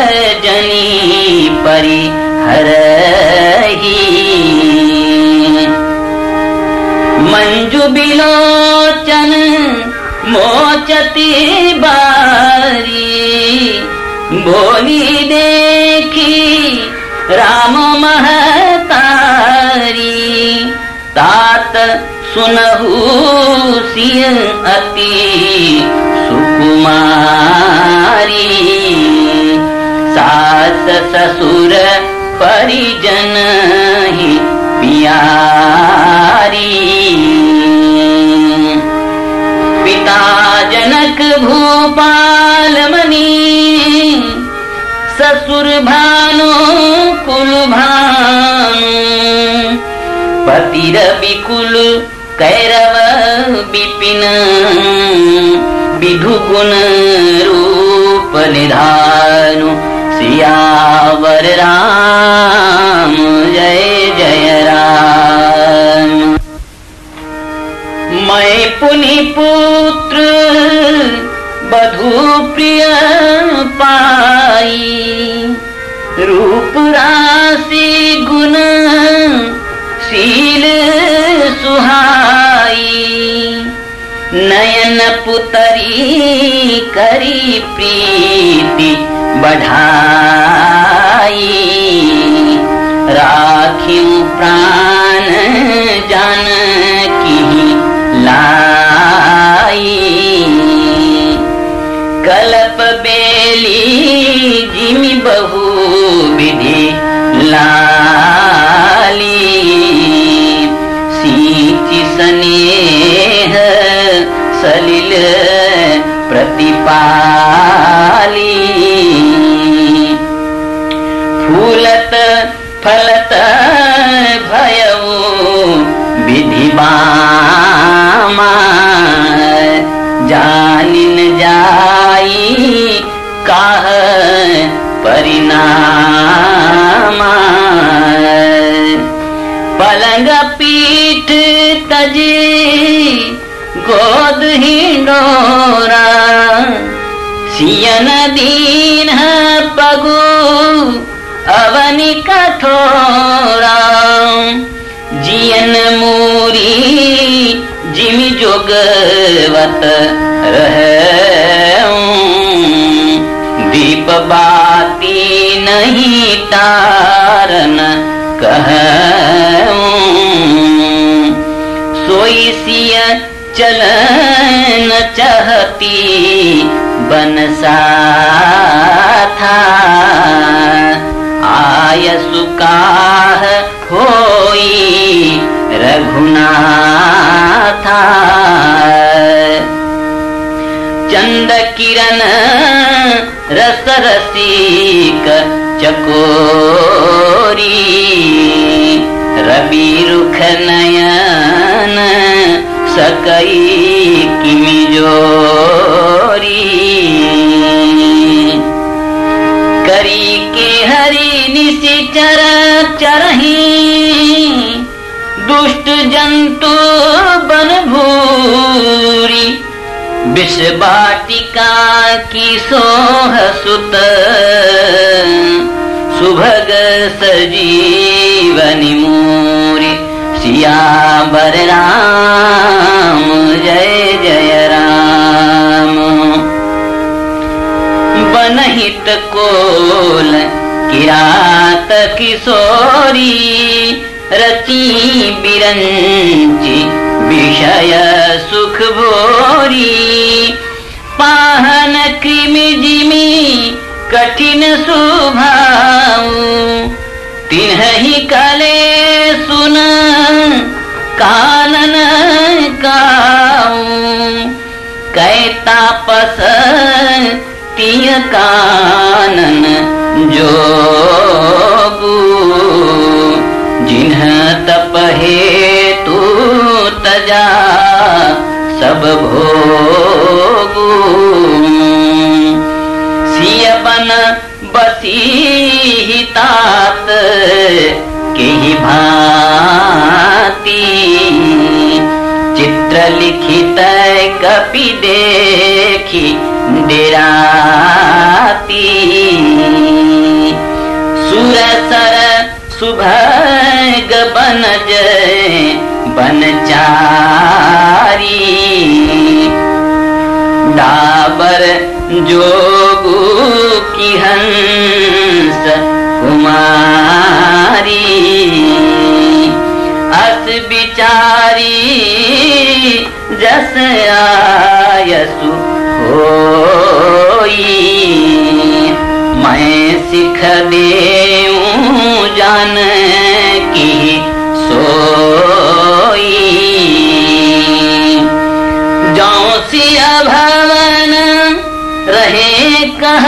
[SPEAKER 1] जनी परि हरही मंजु बिलोचन मोचती बारी, बोली देखी राम तात सुनहु सिय अति सुकुमारी सास ससुर परिजन ही पियारी कैरव विपिन विधु गुण रूप निधानु। सियावर राम जय जय राम। मैं पाई रूप राशि गुण शील सुहाई नयन पुतरी करी प्रीति बढ़ाई। राखियों प्राण जान की लाई। कलप प्रतिपाली फूलत फलत भयऊ विधि बामा जानिन जाई काह परिणामा। पलंग पीठ तजी गोद हिंडोरा सियन दीन पगु, अवनि कठोरा जियन मूरी, जिमि जोगवत रह। दीप बाती नहीं तारन कह। सोई सिय चलन चाहती बनसा था। आय सुकाह होई रघुना था चंद किरण रसरसिक चकोरी। रवि रुख नयन सकई किमिजोरी। करी के हरि निशिचर चरही, दुष्ट जंतु बन भूरी। विष की सोह सुत, सुभग सजीवनि मूरी। सिया बर राम जय जय राम। बनहित कोल किरात किशोरी रची बिरंची विषय सुख भोरी। पाहन कृमि कठिन सुभाऊ तिन्हि कले सुन कानन काऊ कै तापस तिय कानन जोगू जिन्ह तप हेतु तजा, सब भोगू। सिय बन बसी तात के भांति कपि देखी डेराती सुर सर सुभग बन जय बनचारी डाबर जोगु की हंस कुमारी। अस बिचारी जस आयसु होई। मैं सिख देऊं जान की सोई। जाऊँ सिया भवन रहे कह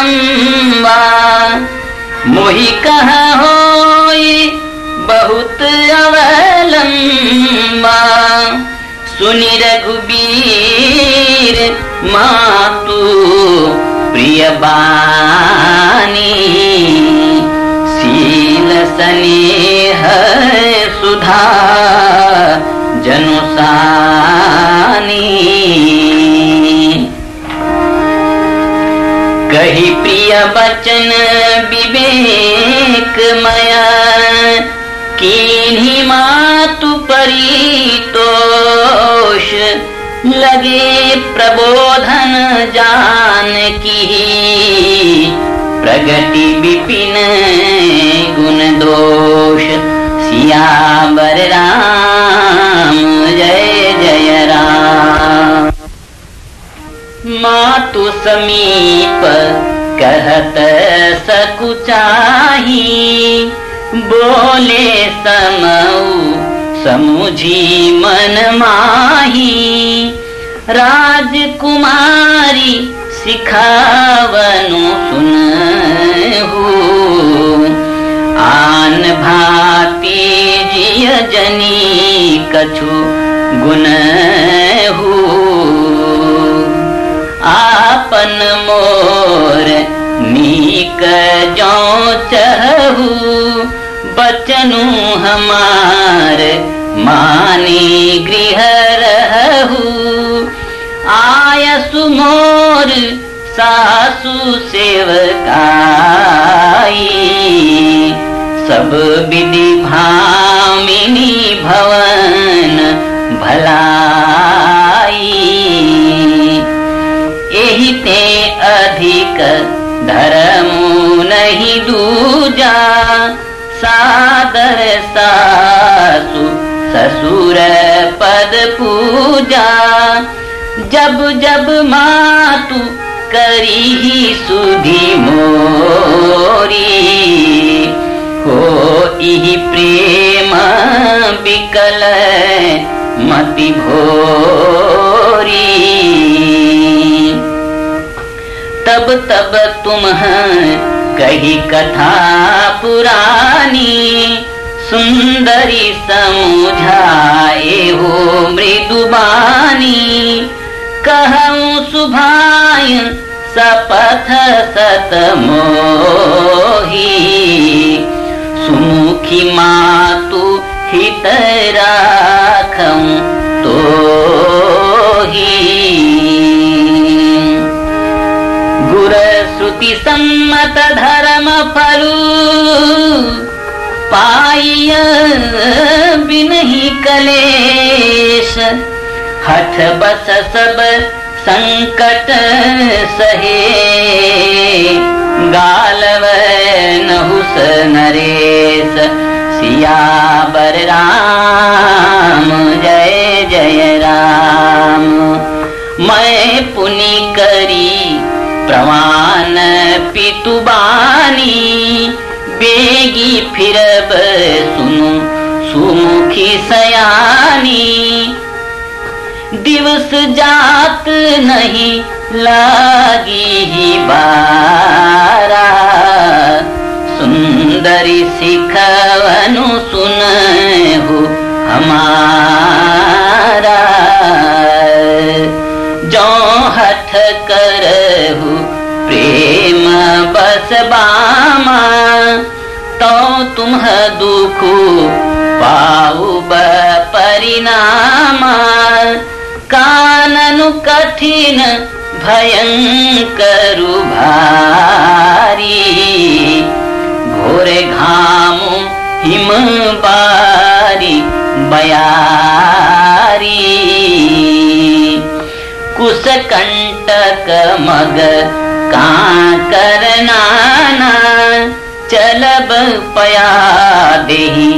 [SPEAKER 1] अम्बा मोहि कह होई बहुत अवलंबा। सुनि रघुबीर मातु प्रिय बानी। शील स्नेह सुधा जनुसानी। कही प्रिय बचन विवेक मया, किन्हीं मातु परितोष लगे प्रबोधन जान की प्रगति विपिन गुण दोष। सियावर राम, जय जय राम। मातु समीप कहत सकुचाही बोले समऊ समुझी मन माही, राजकुमारी सिखावनु सुनहु। आन भाती जिय जनी कछु गुनहु। आपन मोर नीक जो चहु। बचनु हमार मानी गृह रहु आयसु मोर सासु सेवकाई। सब विधि भामिनी भवन भलाई। ते अधिक धर्मु नहीं दूजा सासु ससुर पद पूजा। जब जब मातु करी सुधि मोरी। हो इहि प्रेम विकल मति भोरी। तब तब तुम कही कथा पुरानी सुंदरी समुझाए हो मृदुबानी कहूँ सुभाय सपथ सत मोही सुमुखी मातु हित राखं तो गुरश्रुति सम्मत धर्म फलु पाय बिनहि कलेश। हठ बस सब संकट सहे। गालव नहुस नरेश। सियावर राम जय जय राम। मैं पुनि करी प्रमाण पितुबानी, बेगी फिरब सुनु, सुमुखी सयानी। दिवस जात नहीं, लागी ही बारा। सुंदरी सिखवनु सुन हो हमारा। जो हठ कर प्रेम बस बामा तो तुम दुख पाऊ परिणाम। काननु कठिन भयङ्करु भारी घोरे घामु हिम बारी बयारी। कुशकण्टक मग काकर नाना चलब पया देही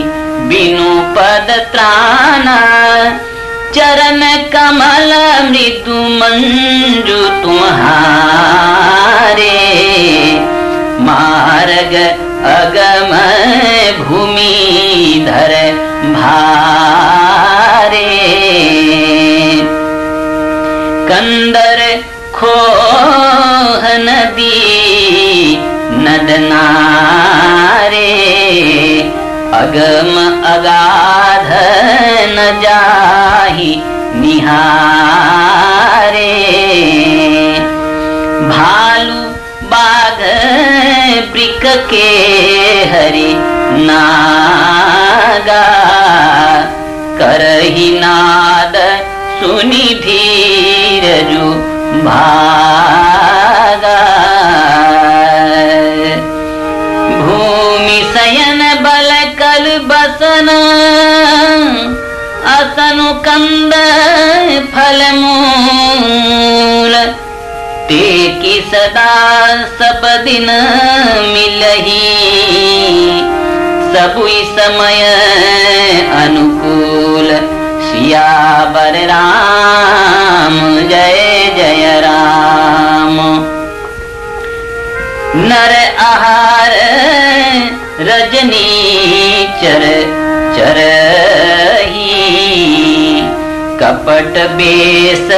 [SPEAKER 1] बिनु पद त्राना चरण कमल मृदु मंजु तुम्हारे। मार्ग अगम भूमि धर भारे। कंदर खो नदी नदनारे, अगम अगाध न जाहि निहारे। भालू बाघ ब्रिक के हरि नागा, करही नाद सुनि धीरजु भागा। बसन असनु कंद फल मूल ते की सदा सब दिन मिलही सबुई समय अनुकूल सियावर राम जय जय राम नर आहार रजनी चर चरही कपट बेस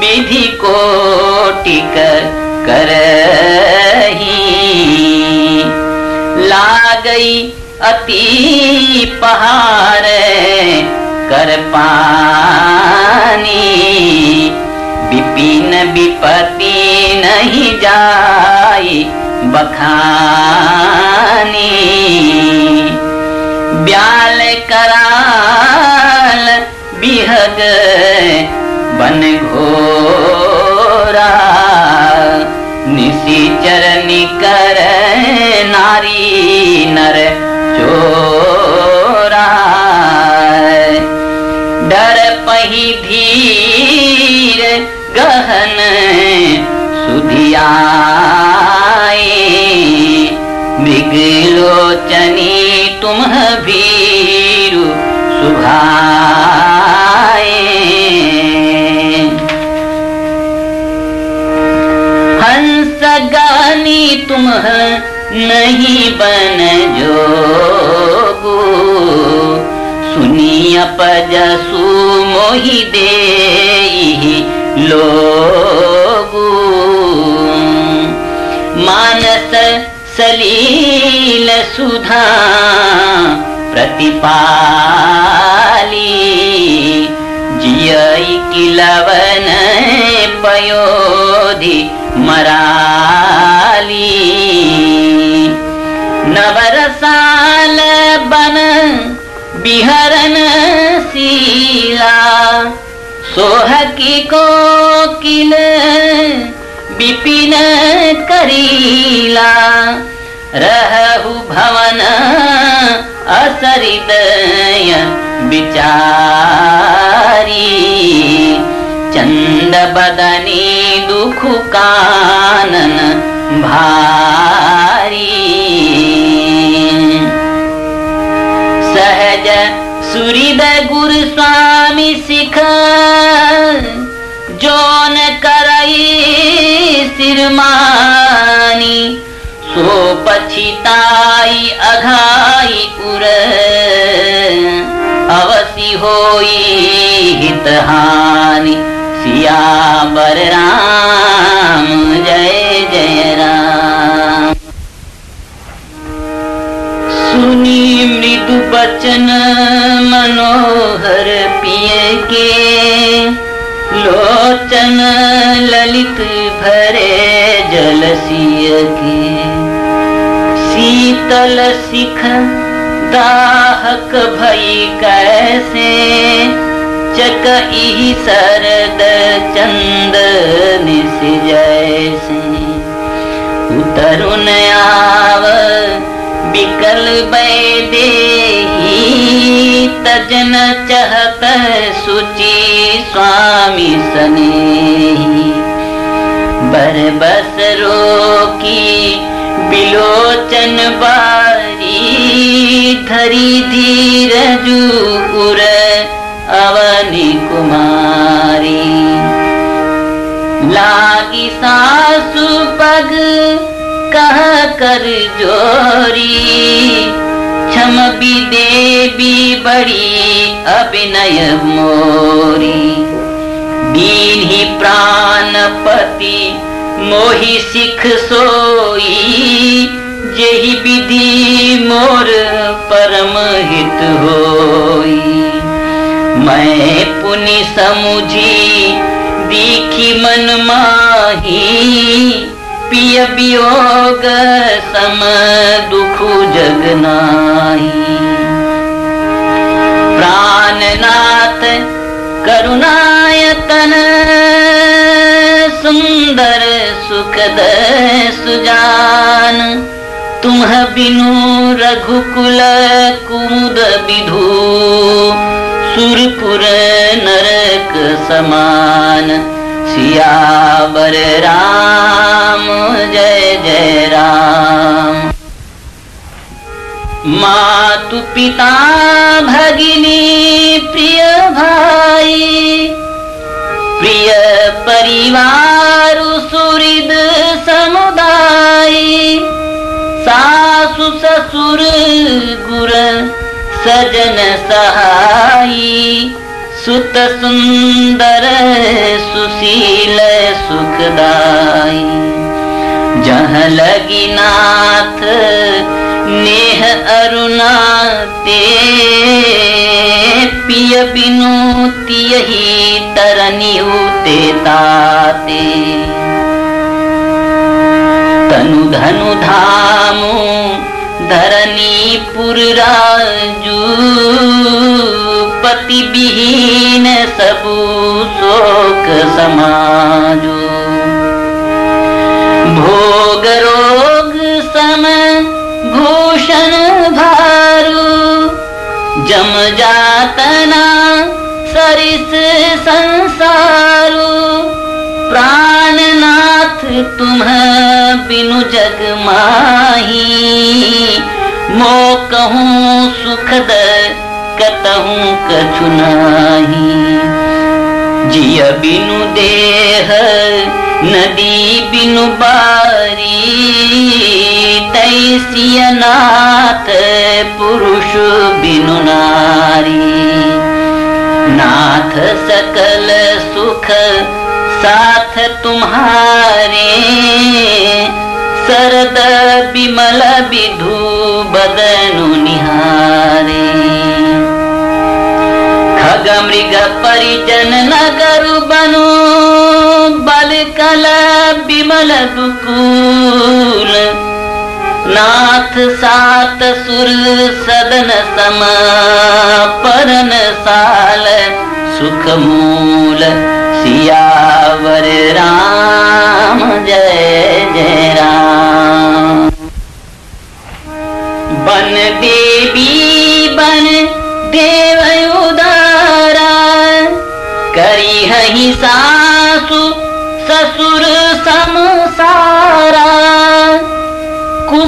[SPEAKER 1] विधि कोटिक करही लागई अति पहार कर पानी। विपिन विपति नहीं जाई। बखानी, ब्याल कराल बिहग बन घोरा। निशिचर निकर नारी नर चोरा। डर पही धीर गहन सुधियाए मृगलोचनी तुम भीरु सुभाए हंस गानी तुम नहीं बन जोगो। सुनिय पजसु मोहि दे लोगो। रस सलील सुधा प्रतिपाली। जियई किलवन पयोधि मराली। नवरसाल बन बिहरन शीला सोहकी को किल विपिन करीला। रहु भवन असरिदय विचारी। चंद बदनी दुख कानन भारी। सहज सुरिद गुरु स्वामी सिख जोन करई सिरमानी पछिताई अघाई उर। अवसि होई हितहानि। सिया बर राम, जय जय राम। सुनी मृदु बचन मनोहर पिय के। लोचन ललित भरे जलसिय के। शीतल सिख दाहक भई कैसे? चक सरद चंद निस जैसे। उतरुन आव बिकल बैदे तजन चहत सुचि स्वामी सने बस रोकी बिलोचन बारी धरी धीर अवनि कुमारी। लागी सासु पग कह कर जोरी। भी देवी बड़ी अभिनय मोरी। दीन ही प्राणपति मोहि सिख सोई, जही विधि मोर परम हित होई। मैं पुनि समुझी, दीखी मन माही, पिय वियोग सम दुख जगनाही प्राणनाथ करुणायतन, सुंदर सुखद सुजान तुम बिनु रघुकुल कुमुद विधु। सुरपुर नरक समान। सियावर राम, जय जय राम। मातु पिता भगिनी, प्रिय भाई प्रिय परिवार सुहृद समुदाय सासु ससुर गुर सजन सहाई सुत सुंदर सुशील सुखदाई जहाँ लगी नाथ नेह अरुणा ते पिय तरनी उते ताते तनु धनु धामु धरनी पुर राजू पति विहीन सबु शोक समाजो। भोग रोग सम संसारू। प्राणनाथ तुम बिनु जग माही मो कहूँ सुखद कतहूँ कछु नाही। जिय बिनु देह नदी बिनु बारी तैसिय नाथ पुरुष बिनु नारी। नाथ सकल सुख साथ तुम्हारे। सरद विमल विधु बदनु निहारे। खग मृग परिजन नगरु बनु। बल कल विमल दुकूल। नाथ सात सुर सदन सम परन साल सुख मूल सियावर राम जय जय राम। बन देवी बन देव उदारा करी हही सासु ससुर समसारा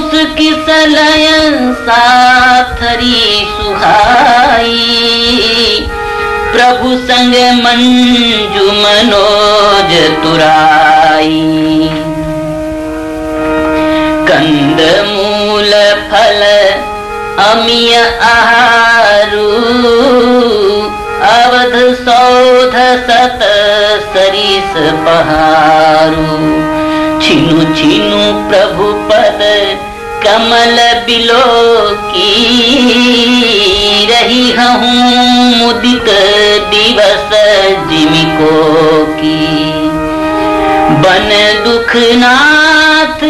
[SPEAKER 1] कुस किस लय साथरी सुहाई प्रभु संग मंजु मनोज तुराई। कंद मूल फल अमिय आहारू। अवध सौध सत सरिस पहारू। छिनु छिनु प्रभु पद कमल बिलो की रही हूँ मुदित दिवस जिमिको की। बन दुखनाथ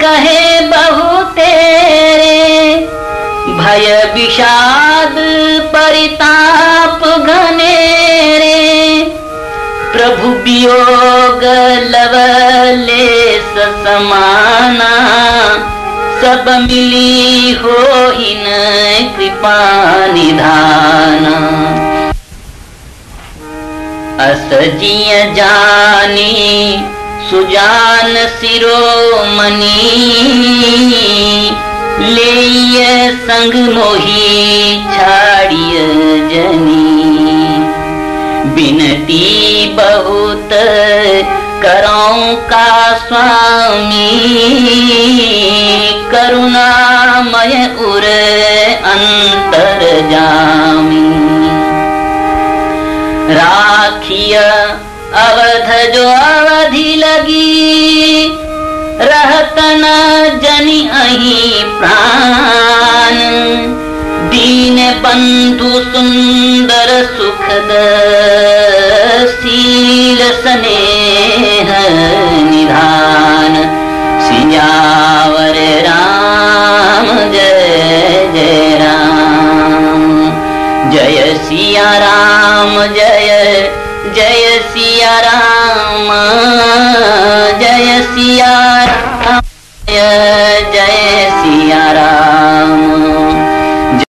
[SPEAKER 1] कहे बहु तेरे, भय विषाद परिताप घनेरे। प्रभु वियोग लवले समाना सब मिली हो इन कृपा निधान। अस जिय जानी सुजान सिरोमणि ले संग मोही छाड़िय जनी। बिनती बहुत स्वामी? करुणामय उर अंतर जामी राखिय अवध जो अवधि लगी रहत न जनि अही प्राण। दीन बंधु सुंदर सुखद शील स्नेह निधान। सियावर राम जय जय राम। जय सिया राम जय जय सिया राम। जय सिया राम जय सिया राम